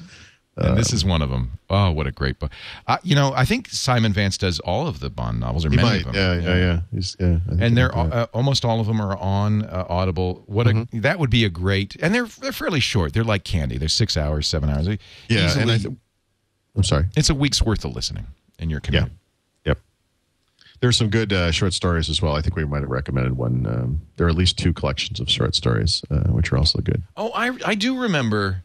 And this is one of them. Oh, what a great book! Uh, you know, I think Simon Vance does all of the Bond novels, or many might. of them. Yeah, yeah, yeah. He's, yeah he and they're yeah. uh, almost all of them are on uh, Audible. What a Mm-hmm. that would be a great, and they're they're fairly short. They're like candy. They're six hours, seven hours. yeah, Easily- and I I'm sorry. it's a week's worth of listening in your Yeah. There's some good uh, short stories as well. I think we might have recommended one. Um, there are at least two collections of short stories, uh, which are also good. Oh, I I do remember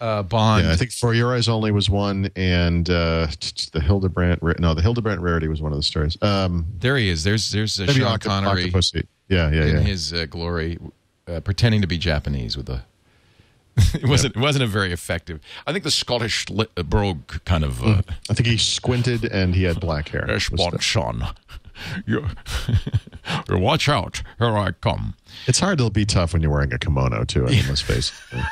uh, Bond. Yeah, I think For Your Eyes Only was one, and uh, the Hildebrand. Ra- No, the Hildebrand Rarity was one of the stories. Um, there he is. There's there's uh, maybe Sean Connery Octopussy. Yeah, yeah, in yeah. his uh, glory, uh, pretending to be Japanese with a. it wasn't it wasn't a very effective. I think the Scottish li- uh, brogue kind of. Uh, I think he squinted and he had black hair. The- You, watch out, here I come. It's hard to be tough when you're wearing a kimono too. I mean, let's face it.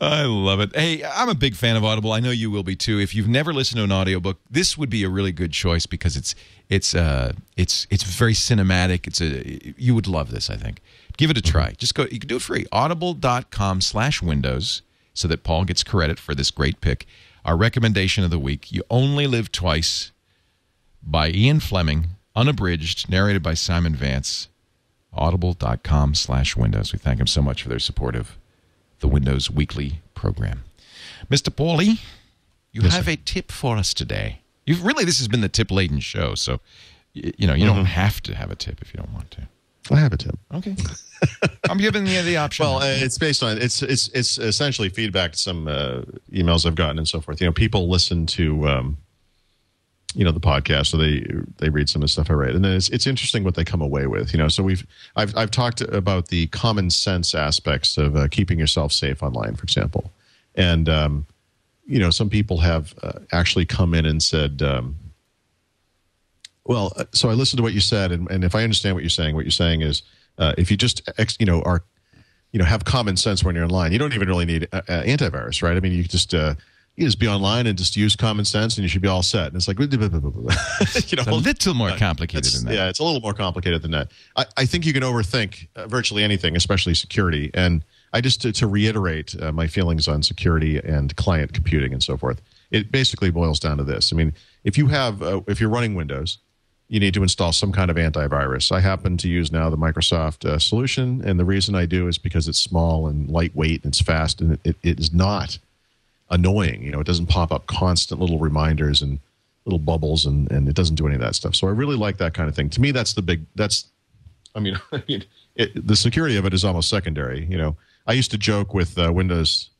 I love it. Hey, I'm a big fan of Audible. I know you will be too. If you've never listened to an audiobook, this would be a really good choice because it's it's uh it's it's very cinematic. It's a you would love this, I think. Give it a try. Just go you can do it free. Audible.com slash windows so that Paul gets credit for this great pick. Our recommendation of the week, You Only Live Twice by Ian Fleming, unabridged, narrated by Simon Vance. Audible.com slash windows. We thank him so much for their support of the Windows Weekly program. Mr. Paulie, you have a tip for us today. You've really this has been the tip laden show, so you know you Mm-hmm. don't have to have a tip if you don't want to. I have a tip. Okay, I'm giving you the option. Well, uh, it's based on it's it's it's essentially feedback some uh, emails I've gotten and so forth. You know, people listen to um, you know the podcast, so they they read some of the stuff I write, and then it's it's interesting what they come away with. You know, so we've I've I've talked about the common sense aspects of uh, keeping yourself safe online, for example, and um, you know some people have uh, actually come in and said. Um, well, uh, so I listened to what you said, and, and if I understand what you're saying, what you're saying is, uh, if you just, you know, are, you know, have common sense when you're online, you don't even really need uh, uh, antivirus, right? I mean, you just, you just be online and just use common sense, and you should be all set. And it's like, you know, it's a little more complicated than that. Yeah, it's a little more complicated than that. I, I think you can overthink uh, virtually anything, especially security. And I just to, to reiterate uh, my feelings on security and client computing and so forth. It basically boils down to this. I mean, if you have uh, if you're running Windows, you need to install some kind of antivirus. I happen to use now the Microsoft uh, solution, and the reason I do is because it's small and lightweight and it's fast, and it, it is not annoying. You know, it doesn't pop up constant little reminders and little bubbles, and, and it doesn't do any of that stuff. So I really like that kind of thing. To me, that's the big. That's, I mean, I mean, it, the security of it is almost secondary. You know, I used to joke with uh, Windows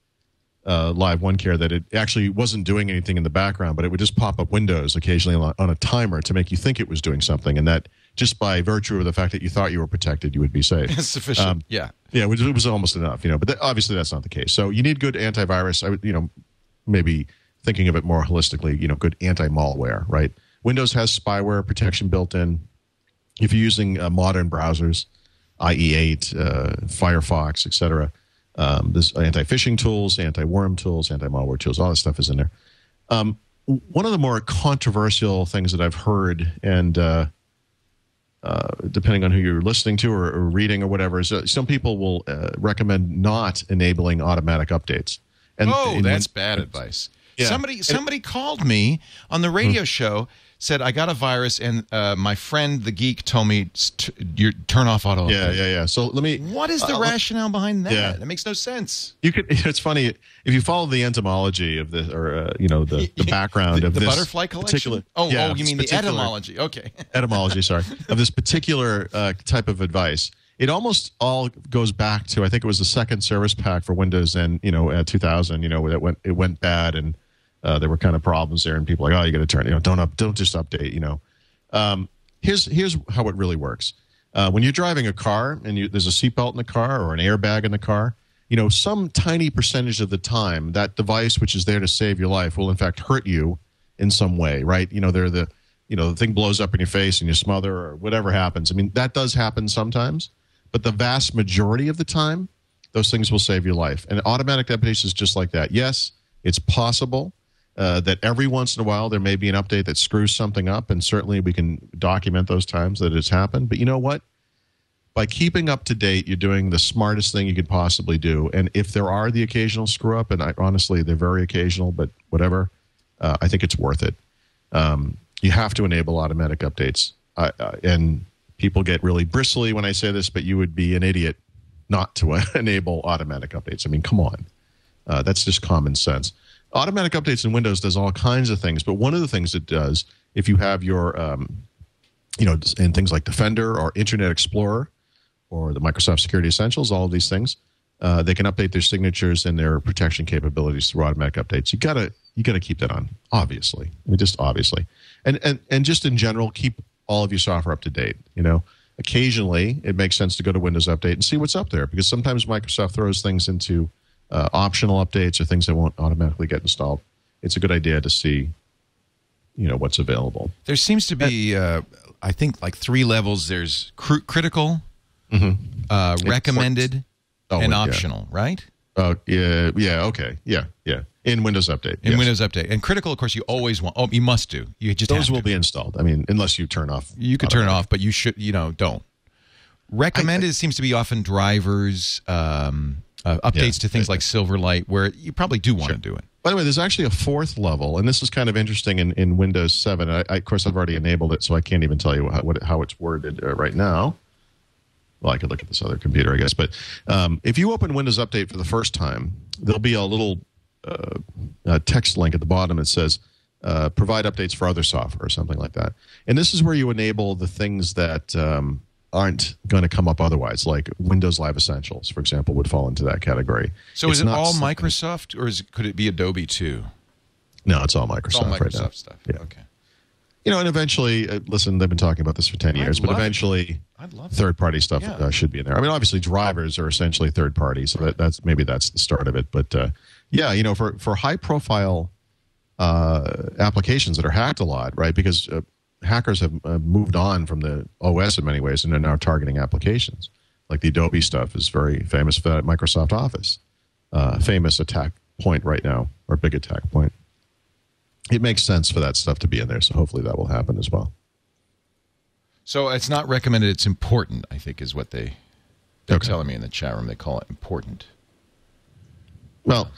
uh, Live One Care that it actually wasn't doing anything in the background, but it would just pop up Windows occasionally on, on a timer to make you think it was doing something, and that just by virtue of the fact that you thought you were protected, you would be safe. It's sufficient. Um, yeah. Yeah, it was, it was almost enough, you know. But that, obviously, that's not the case. So you need good antivirus. I would, you know, maybe thinking of it more holistically, you know, good anti-malware, right? Windows has spyware protection built in. If you're using uh, modern browsers, IE8, uh, Firefox, etc., um, there's anti-phishing tools, anti-worm tools, anti-malware tools. All that stuff is in there. Um, one of the more controversial things that I've heard, and uh, uh, depending on who you're listening to or, or reading or whatever, is uh, some people will uh, recommend not enabling automatic updates. And oh, and that's when- bad advice. Yeah. Somebody somebody called me on the radio Hmm. show. Said I got a virus, and uh, my friend the geek told me t- you turn off auto. Yeah, yeah, yeah. So let me. What is the I'll- rationale behind that? Yeah. That makes no sense. You could. It's funny if you follow the entomology of this, or uh, you know the, the background the, of the this butterfly collection. particular. oh, yeah, oh, you mean the etymology? Okay. etymology, sorry, of this particular uh, type of advice. It almost all goes back to I think it was the second service pack for Windows and you know uh, 2000. You know that went it went bad and uh, there were kind of problems there and people like oh you got to turn you know don't up don't just update you know. Um, here's here's how it really works. Uh, when you're driving a car and you, there's a seatbelt in the car or an airbag in the car, you know some tiny percentage of the time that device which is there to save your life will in fact hurt you in some way, right? You know they're the you know the thing blows up in your face and you smother or whatever happens. I mean that does happen sometimes, but the vast majority of the time, those things will save your life. And automatic updates is just like that. Yes, it's possible. Uh, that every once in a while there may be an update that screws something up, and certainly we can document those times that it's happened. But you know what? By keeping up to date, you're doing the smartest thing you could possibly do. And if there are the occasional screw up, and I, honestly, they're very occasional, but whatever, uh, I think it's worth it. Um, you have to enable automatic updates. And people get really bristly when I say this, but you would be an idiot not to enable automatic updates. I mean, come on. Uh, that's just common sense. Automatic updates in Windows does all kinds of things, but one of the things it does, if you have your, um, you know, in things like Defender or Internet Explorer or the Microsoft Security Essentials, all of these things, uh, they can update their signatures and their protection capabilities through automatic updates. You gotta you gotta keep that on, obviously. I mean, just obviously, and and and just in general, keep all of your software up to date. You know, occasionally it makes sense to go to Windows Update and see what's up there because sometimes Microsoft throws things into uh, optional updates or things that won't automatically get installed. It's a good idea to see, you know, what's available. There seems to be, uh, I think, like three levels. There's cr- critical, uh, recommended, Oh, and yeah. optional, right? Oh yeah, yeah, okay, yeah, yeah. In Windows Update, In yes. Windows Update and critical, of course, you always want. Oh, you must do. You just those will be installed. I mean, unless you turn off. You could turn it off, but you should. You know, don't. Recommended seems to be often drivers, um, uh, updates Yeah. to things like Silverlight, where you probably do want to do it. By the way, there's actually a fourth level, and this is kind of interesting in, in Windows 7. I, I, of course, I've already enabled it, so I can't even tell you how, what, how it's worded uh, right now. Well, I could look at this other computer, I guess. But um, if you open Windows Update for the first time, there'll be a little uh, uh, text link at the bottom that says uh, provide updates for other software or something like that. And this is where you enable the things that um, aren't going to come up otherwise, like Windows Live Essentials, for example, would fall into that category. So It's is it all something- Microsoft, or is it, could it be Adobe too? No, it's all Microsoft, It's all right Microsoft now. stuff. Yeah. Okay. You know, and eventually, uh, listen, they've been talking about this for 10 I'd years, but eventually I'd love it. third party stuff Yeah. uh, should be in there. I mean, obviously, drivers are essentially third party, so that, that's maybe that's the start of it. But uh, yeah, you know, for, for high profile uh, applications that are hacked a lot, right? Because uh, hackers have uh, moved on from the OS in many ways and are now targeting applications. Like the Adobe stuff is very famous for that Microsoft Office. Uh, famous attack point right now, or big attack point. It makes sense for that stuff to be in there, so hopefully that will happen as well. So it's not recommended. It's important. I think is what they they're Okay. telling me in the chat room. They call it important. Well,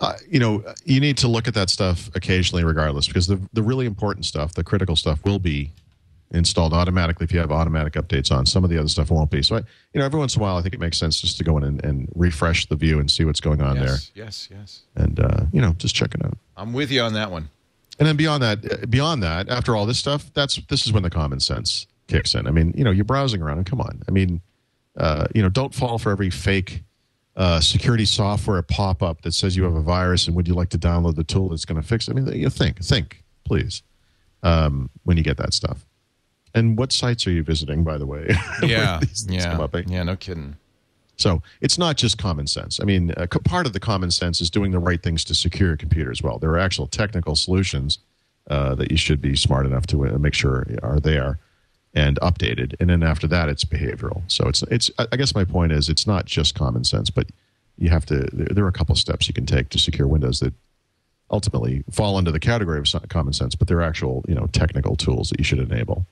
uh, you know, you need to look at that stuff occasionally, regardless, because the the really important stuff, the critical stuff, will be installed automatically if you have automatic updates on. Some of the other stuff won't be. So, I, you know, every once in a while, I think it makes sense just to go in and, and refresh the view and see what's going on there. Yes, yes, yes. and uh, you know, just check it out. I'm with you on that one. And then beyond that, uh, beyond that, after all this stuff, that's this is when the common sense kicks in. I mean, you know, you're browsing around, and come on, I mean, uh, you know, don't fall for every fake uh, security software pop up that says you have a virus and would you like to download the tool that's going to fix it. I mean, you think, think, please, um, when you get that stuff. And what sites are you visiting, by the way? Yeah, yeah, up? yeah. No kidding. So it's not just common sense. I mean, uh, part of the common sense is doing the right things to secure your computer as well. There are actual technical solutions uh, that you should be smart enough to uh, make sure are there and updated. And then after that, it's behavioral. So it's it's. I guess my point is, it's not just common sense, but you have to. There, there are a couple steps you can take to secure Windows that ultimately fall under the category of common sense, but they're actual, you know, technical tools that you should enable.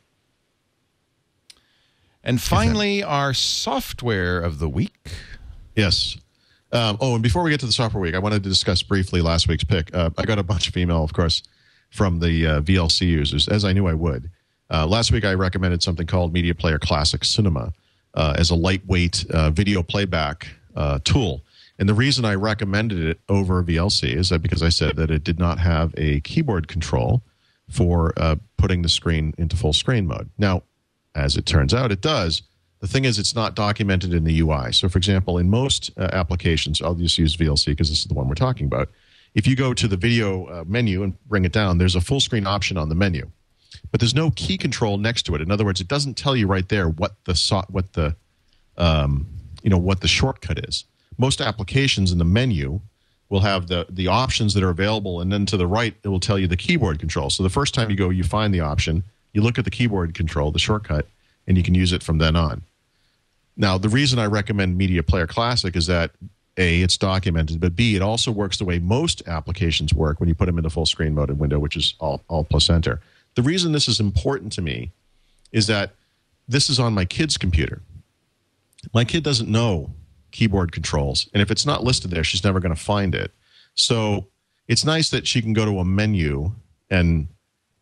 And finally, our software of the week. Yes. Um, oh, and before we get to the software week, I wanted to discuss briefly last week's pick. Uh, I got a bunch of email, of course, from the uh, VLC users, as I knew I would. Uh, last week, I recommended something called Media Player Classic Cinema uh, as a lightweight uh, video playback uh, tool. And the reason I recommended it over VLC is that because I said that it did not have a keyboard control for uh, putting the screen into full screen mode. Now, as it turns out, it does. The thing is, it's not documented in the UI. So, for example, in most uh, applications, I'll just use VLC because this is the one we're talking about. If you go to the video uh, menu and bring it down, there's a full screen option on the menu, but there's no key control next to it. In other words, it doesn't tell you right there what the what the um, you know what the shortcut is. Most applications in the menu will have the the options that are available, and then to the right it will tell you the keyboard control. So the first time you go, you find the option, you look at the keyboard control, the shortcut, and you can use it from then on. Now, the reason I recommend Media Player Classic is that a it's documented, but b it also works the way most applications work when you put them into full screen mode in Window, which is all all plus enter. The reason this is important to me is that this is on my kid's computer. My kid doesn't know keyboard controls, and if it's not listed there, she's never going to find it. So it's nice that she can go to a menu and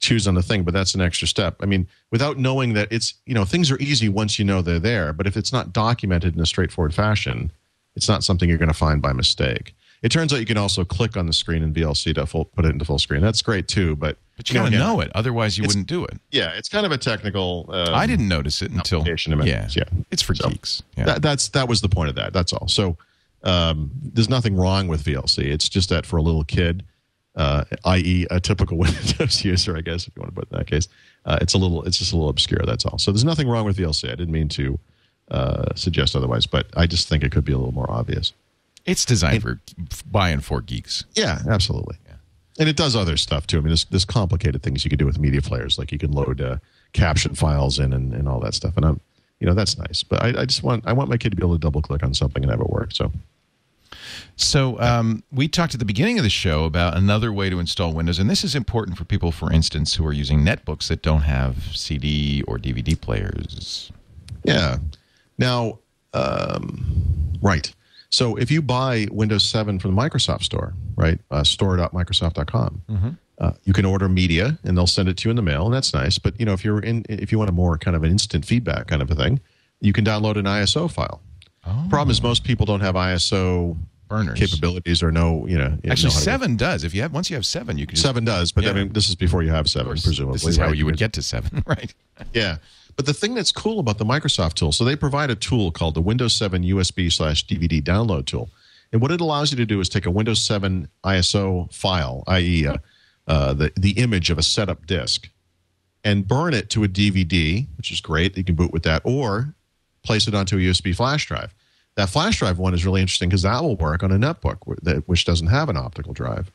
choose on the thing, but that's an extra step. I mean, without knowing that it's, you know, things are easy once you know they're there, but if it's not documented in a straightforward fashion, it's not something you're going to find by mistake. It turns out you can also click on the screen in VLC to full, put it into full screen. That's great too, but But you got to again, know it, otherwise you wouldn't do it. Yeah, it's kind of a technical. Um, I didn't notice it until yeah, yeah. It's for So, geeks. Yeah. That, that's that was the point of that. That's all. So um, there's nothing wrong with VLC. It's just that for a little kid, uh, i.e., a typical Windows user, I guess, if you want to put it in that case, uh, it's a little, it's just a little obscure. That's all. So there's nothing wrong with VLC. I didn't mean to uh, suggest otherwise, but I just think it could be a little more obvious. It's designed for by and for geeks. Yeah, absolutely. And it does other stuff too. I mean, there's, there's complicated things you can do with media players, like you can load uh, caption files in and, and all that stuff. And I'm, you know, that's nice. But I, I just want I want my kid to be able to double click on something and have it work. So So um, we talked at the beginning of the show about another way to install Windows, and this is important for people, for instance, who are using netbooks that don't have CD or DVD players. yeah. Now, um, right. So if you buy Windows 7 from the Microsoft Store, right, uh, store.microsoft.com, uh, you can order media and they'll send it to you in the mail, and that's nice. But you know, if you're in, if you want a more kind of an instant feedback kind of a thing, you can download an ISO file. Problem is, most people don't have ISO Burners. capabilities or no, you know. know Actually, to- seven does. If you have once you have seven, you can Seven does, but Yeah. I mean, this is before you have seven, presumably. This is how you would get to seven, right? Yeah. But the thing that's cool about the Microsoft tool, so they provide a tool called the Windows 7 USB slash DVD download tool. And what it allows you to do is take a Windows 7 ISO file, i.e., uh, uh, the, the image of a setup disk, and burn it to a DVD, which is great. You can boot with that, or place it onto a USB flash drive. That flash drive one is really interesting because that will work on a netbook, which doesn't have an optical drive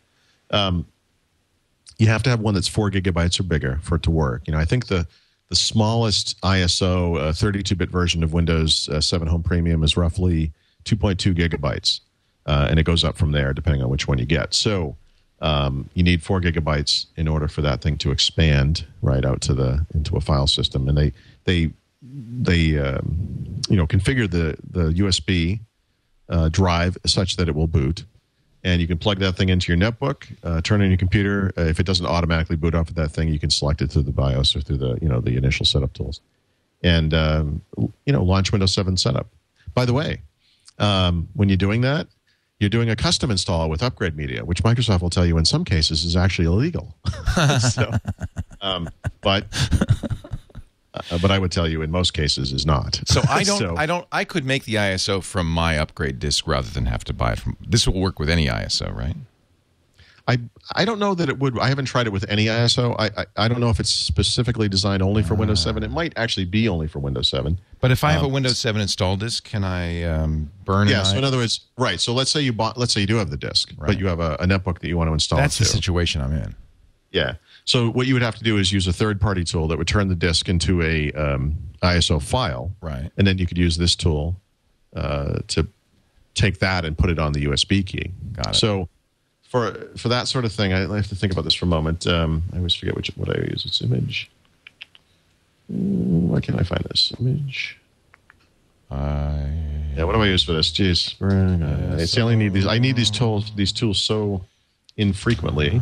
you have to have one that's four gigabytes or bigger for it to work. You know, I think the the smallest ISO uh, 32-bit version of Windows uh, 7 Home Premium is roughly 2.2 gigabytes, uh, and it goes up from there depending on which one you get. So um, you need four gigabytes in order for that thing to expand right out to the into a file system, and they they they um, you know configure the the USB uh, drive such that it will boot and you can plug that thing into your netbook, uh, turn on your computer. Uh, if it doesn't automatically boot off of that thing, you can select it through the BIOS or through the you know the initial setup tools, and um, you know launch Windows 7 setup. By the way, um, when you're doing that, you're doing a custom install with upgrade media, which Microsoft will tell you in some cases is actually illegal. so, um, but uh, but I would tell you in most cases is not. So I don't, So- I don't, I could make the ISO from my upgrade disk rather than have to buy it from. This will work with any ISO, right? I I don't know that it would. I haven't tried it with any ISO. I I, I don't know if it's specifically designed only for Windows 7. It might actually be only for Windows 7. But if I have a Windows 7 installed disk, can I um, burn? It? Yeah. So in other words, right. So let's say you bought. Let's say you do have the disk, Right. but you have a, a netbook that you want to install. that's the situation I'm in. Yeah. So what you would have to do is use a third-party tool that would turn the disk into a um, ISO file, Right. And then you could use this tool uh, to take that and put it on the USB key. Got it. So for for that sort of thing, I, I have to think about this for a moment. Um, I always forget which what I use. It's image. Mm, Why can't I find this image? I Yeah, what do I use for this? Jeez, I only need these. I need these tools. These tools so infrequently.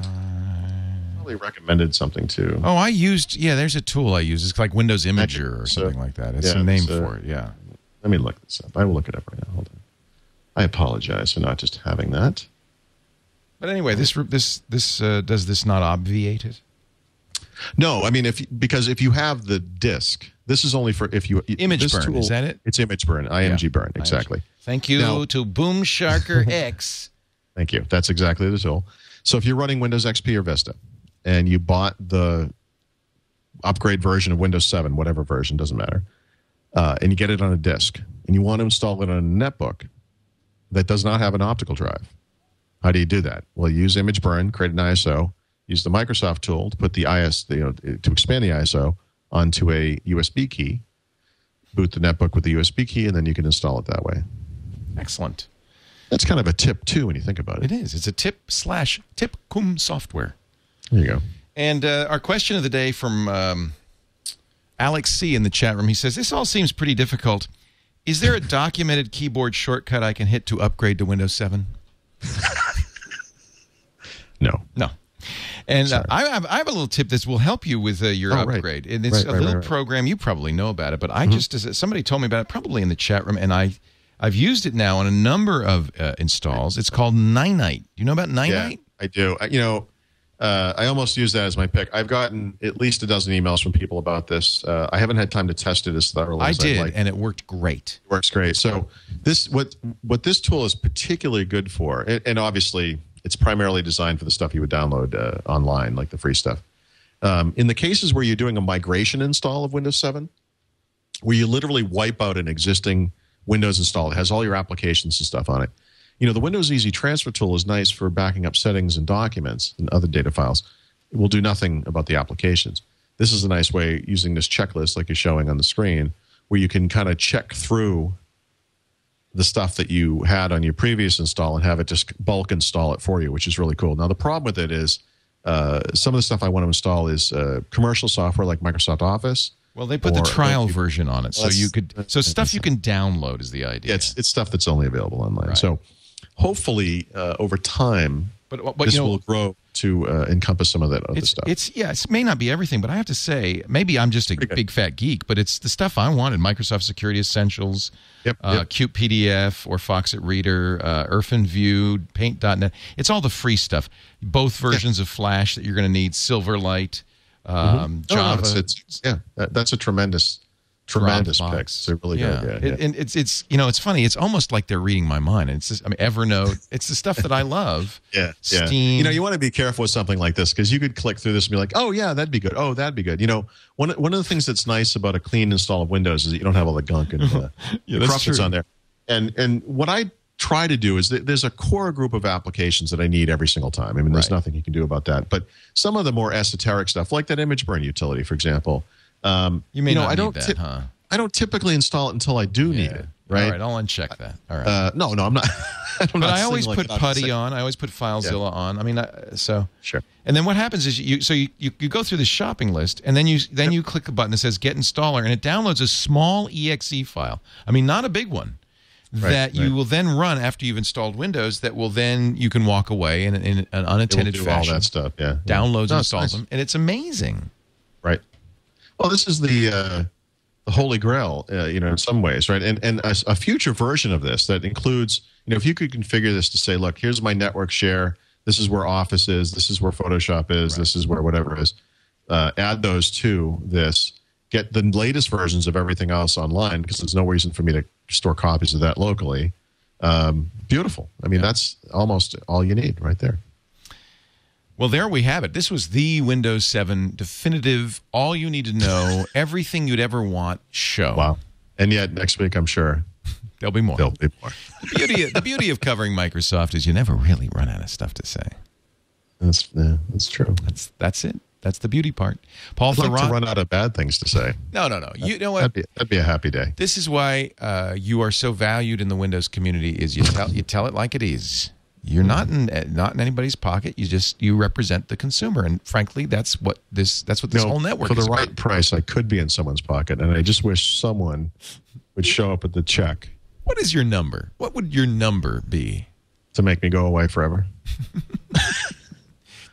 Probably recommended something too. oh, I used yeah. There's a tool I use. It's like Windows Imager or So- something like that. It's yeah, a name uh, for it. Yeah. Let me look this up. I will look it up right now. Hold on. I apologize for not just having that. But anyway, this this this uh, does this not obviate it? No, I mean if because if you have the disk, this is only for if you ImgBurn, is that it? It's image burn, IMG Yeah. burn, exactly. Thank you Now- to Boom Sharker X. Thank you. That's exactly the tool. So if you're running Windows XP or Vista, and you bought the upgrade version of Windows 7, whatever version doesn't matter, uh, and you get it on a disk, and you want to install it on a netbook that does not have an optical drive, how do you do that? Well, you use ImgBurn, create an ISO, use the Microsoft tool to put the IS, you know, to expand the ISO onto a USB key, boot the netbook with the USB key, and then you can install it that way. Excellent. That's kind of a tip too when you think about it. It is. It's a tip slash tip cum software. There you go. And uh, our question of the day from um, Alex C in the chat room. He says, This all seems pretty difficult. Is there a documented keyboard shortcut I can hit to upgrade to Windows 7? No. No. And uh, I, have, I have a little tip that will help you with uh, your Oh, right. upgrade. And it's Right, a right, little right, right. program. You probably know about it, but I Mm-hmm. just, somebody told me about it, probably in the chat room, and I, I've used it now on a number of uh, installs. It's called Ninite. Do you know about Ninite? Yeah, I do. I- You know, uh, I almost use that as my pick. I've gotten at least a dozen emails from people about this. Uh, I haven't had time to test it as thoroughly I as I'd did, like. and it worked great. It works great. So this what what this tool is particularly good for, and, obviously it's primarily designed for the stuff you would download uh, online, like the free stuff. Um, in the cases where you're doing a migration install of Windows 7, where you literally wipe out an existing Windows install that has all your applications and stuff on it. You know, the Windows Easy Transfer tool is nice for backing up settings and documents and other data files. It will do nothing about the applications. This is a nice way using this checklist, like you're showing on the screen, where you can kind of check through the stuff that you had on your previous install and have it just bulk install it for you, which is really cool. Now, the problem with it is uh, some of the stuff I want to install is uh, commercial software like Microsoft Office. Well, they put the trial version on it, so you could. So stuff you can download is the idea. Yeah, it's, it's stuff that's only available online. Right. So hopefully, uh, over time, But- but, this you know- will grow to uh, encompass some of that other it's, stuff. it's yeah, it may not be everything, but I have to say, maybe I'm just a Pretty good. big fat geek, but it's the stuff I wanted: Microsoft Security Essentials, Yep, uh, yep. CutePDF, or Foxit Reader, uh, IrfanView, Paint.net. It's all the free stuff. Both versions of Flash that you're going to need: Silverlight, um, Oh, no, Java. it's, it's, yeah, that, that's a tremendous, tremendous pick. It's a really yeah. good. Yeah, It- yeah. and it's it's you know it's funny. It's almost like they're reading my mind. And it's just, I mean Evernote. It's the stuff that I love. Yeah, yeah. You know, you want to be careful with something like this because you could click through this and be like, "Oh yeah, that'd be good. Oh, that'd be good." You know, one one of the things that's nice about a clean install of Windows is that you don't have all the gunk and uh, Yeah, the that's corruptions true. on there. And and what I try to do is that there's a core group of applications that I need every single time. I mean, there's Right. nothing you can do about that. But some of the more esoteric stuff, like that ImgBurn utility, for example, um, You may know, not I need don't that, tip- huh? I don't typically install it until I do need it. Right. All right. I'll uncheck that. All right. Uh, no, no, I'm not. I'm but not I always saying like put PuTTY on. I always put FileZilla on. I mean, I, so Sure. And then what happens is you so you, you, you go through the shopping list and then you then you click a button that says Get Installer and it downloads a small exe file. I mean, not a big one. that you right. will then run after you've installed Windows. That will then you can walk away in, in an It will unattended do fashion. all that stuff. Yeah. Downloads, No, installs nice. them, and it's amazing. Right. Well, this is the uh, the holy grail, uh, you know, in some ways, right? And and a, a future version of this that includes, you know, if you could configure this to say, look, here's my network share. This is where Office is. This is where Photoshop is. This is where whatever is. Uh, add those to this. Get the latest versions of everything else online because there's no reason for me to store copies of that locally. Um, beautiful. I mean, that's almost all you need right there. Well, there we have it. This was the Windows 7 definitive, all you need to know, everything you'd ever want show. Wow. And yet next week, I'm sure There'll be more. there'll be more. The beauty, the beauty of covering Microsoft is you never really run out of stuff to say. That's yeah, that's true. That's that's it. That's the beauty part. Paul I'd like Thurrott. to run out of bad things to say. no, no, no. You know what? That'd be, that'd be a happy day. This is why uh, you are so valued in the Windows community. Is you tell you tell it like it is. You're not in eh, not in anybody's pocket. You just you represent the consumer, and frankly, that's what this that's what this No, whole network is. for the right about. price, I could be in someone's pocket, and I just wish someone would show up with the check What is your number? What would your number be? to make me go away forever.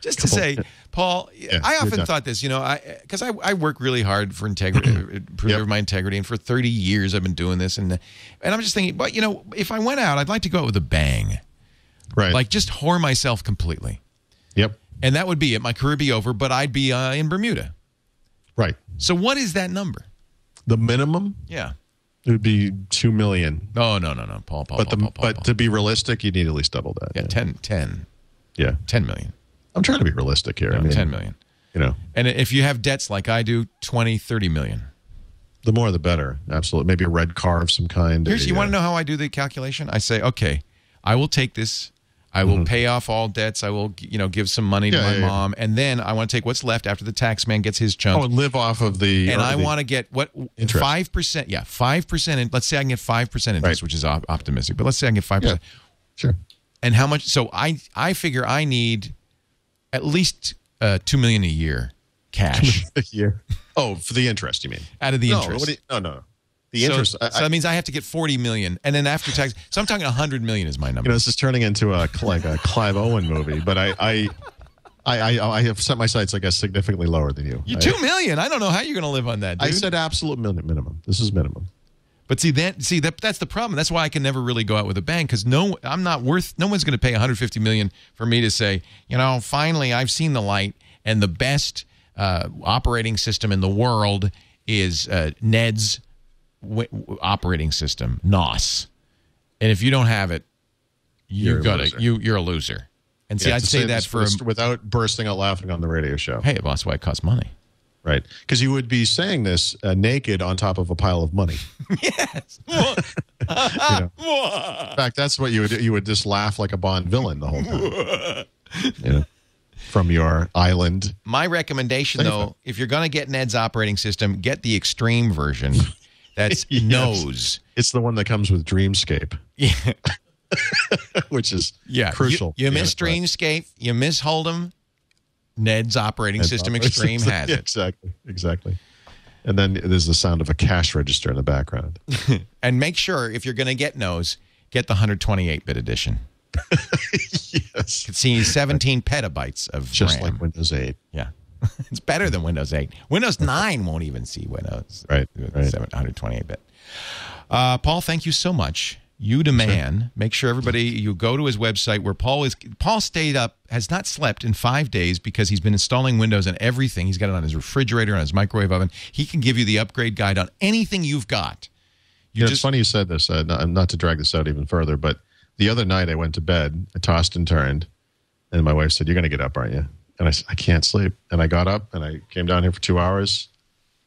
Just to say, Paul, I often thought this, you know, I because I, I work really hard for integrity, uh, preserve Yep. my integrity, and for 30 years I've been doing this, and and I'm just thinking, but you know, if I went out, I'd like to go out with a bang, Right. like just whore myself completely, yep. and that would be it. My career would be over, but I'd be uh, in Bermuda. Right. So what is that number? The minimum Yeah. It would be two million, No, no, no, no, Paul, Paul, but Paul, the Paul, Paul, but to be realistic, you need at least double that. yeah, 10, 10, Yeah. 10 million, I'm trying to be realistic here. no, I mean, 10 million. You know, And if you have debts like I do, 20, 30 million. the more the better. Absolutely. Maybe a red car of some kind. Here's, a, you want uh, to know how I do the calculation? I say, okay, I will take this. I will pay off all debts. I will, you know, give some money to. Yeah, my yeah, yeah. mom, and then I want to take what's left after the tax man gets his chunk, Oh, and live off of the. and I want to get what five percent. Yeah, five percent. And let's say I can get five percent interest, Right. which is op- optimistic, but let's say I can get five Yeah. percent. Sure. And how much? So I I figure I need at least uh, two million a year cash A year. Oh, for the interest, you mean? out of the no, interest. what you- no, no, no. The so, interest. I- so that means I have to get forty million, and then after tax, so I'm talking hundred million is my number. you know, this is turning into a like a Clive Owen movie, but I, I, I, I, I have set my sights, I guess, significantly lower than you. you two million. I don't know how you're going to live on that. Dude. I said absolute min- minimum. This is minimum. But see that see that that's the problem. That's why I can never really go out with a bang because no, I'm not worth. No one's going to pay 150 million for me to say, you know, finally I've seen the light, and the best uh, operating system in the world is uh, Ned's w- operating system, NOS. And if you don't have it, you You're a got to loser. you you're a loser. And see, Yeah, I'd to say that for a, without bursting out laughing on the radio show, hey, well, that's why it costs money. right? Because you would be saying this uh, naked on top of a pile of money. Yes. In fact, that's what you would you would just laugh like a Bond villain the whole time. you know, from your island. My recommendation, though, if you're going to get Ned's operating system, get the extreme version. That's Yes. NOS. It's the one that comes with DreamScene, Yeah, which is yeah. crucial. You, you miss. DreamScene. You miss Hold'em. Ned's operating Ned's system operating extreme system. has it. Exactly, exactly. And then there's the sound of a cash register in the background. And make sure if you're going to get NOS, get the 128 bit edition. yes, It sees 17 petabytes of just RAM. like Windows 8. yeah. it's better than Windows 8. Windows 9 won't even see Windows. Right, right. 728 bit. Uh, Paul, thank you so much. You demand. Make sure everybody you go to his website where Paul is. Paul stayed up, has not slept in five days because he's been installing Windows and everything. He's got it on his refrigerator, on his microwave oven. He can give you the upgrade guide on anything you've got. You know, just it's funny you said this. Uh, not, not to drag this out even further, but the other night I went to bed, I tossed and turned, and my wife said, "You're going to get up, aren't you?" And I said, "I can't sleep." And I got up and I came down here for two hours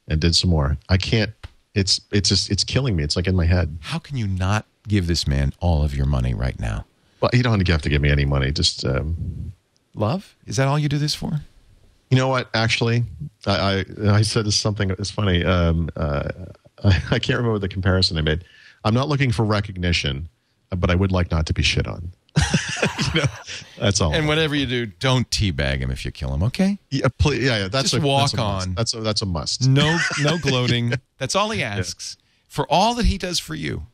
and did some more. I can't. It's it's just it's killing me. It's like in my head. how can you not give this man all of your money right now? Well, you don't have to give me any money. Just um, Love? Is that all you do this for? You know what? Actually, I I, I said this something. It's funny. Um, uh, I, I can't remember the comparison I made. I'm not looking for recognition, but I would like not to be shit on. know, that's all. And whatever you do, don't teabag him if you kill him, okay? yeah, please, yeah, yeah, that's Just a, walk that's a must. on. That's a that's a must. No no gloating. That's all he asks. For all that he does for you.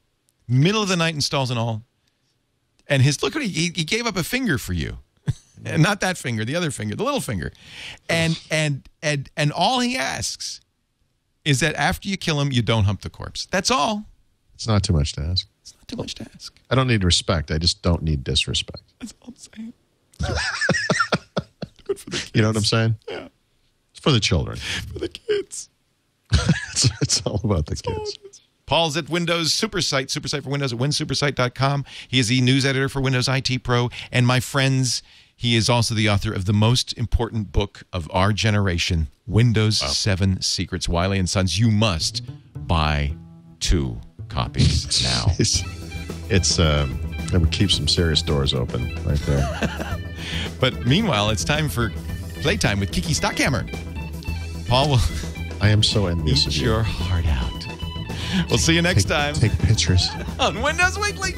Middle of the night installs and all. And his look at he he gave up a finger for you. and not that finger, the other finger, the little finger. And and and and all he asks is that after you kill him, you don't hump the corpse. That's all. It's not too much to ask. It's not too much to ask. I don't need respect. I just don't need disrespect. That's all I'm saying. Good for the. You know what I'm saying? Yeah. It's for the children. For the kids. It's, it's all about the kids. Paul's at Windows Supersite, Supersite for Windows at winsupersite.com. He is the news editor for Windows IT Pro. And my friends, he is also the author of the most important book of our generation, Windows 7 Secrets. Wiley and Sons, you must buy two copies now. It's it's um, it would keep some serious doors open right there. but meanwhile, it's time for playtime with Kiki Stockhammer. Paul will I am so envious of eat you. your heart out. We'll see you next Take- time Take pictures. on Windows Weekly.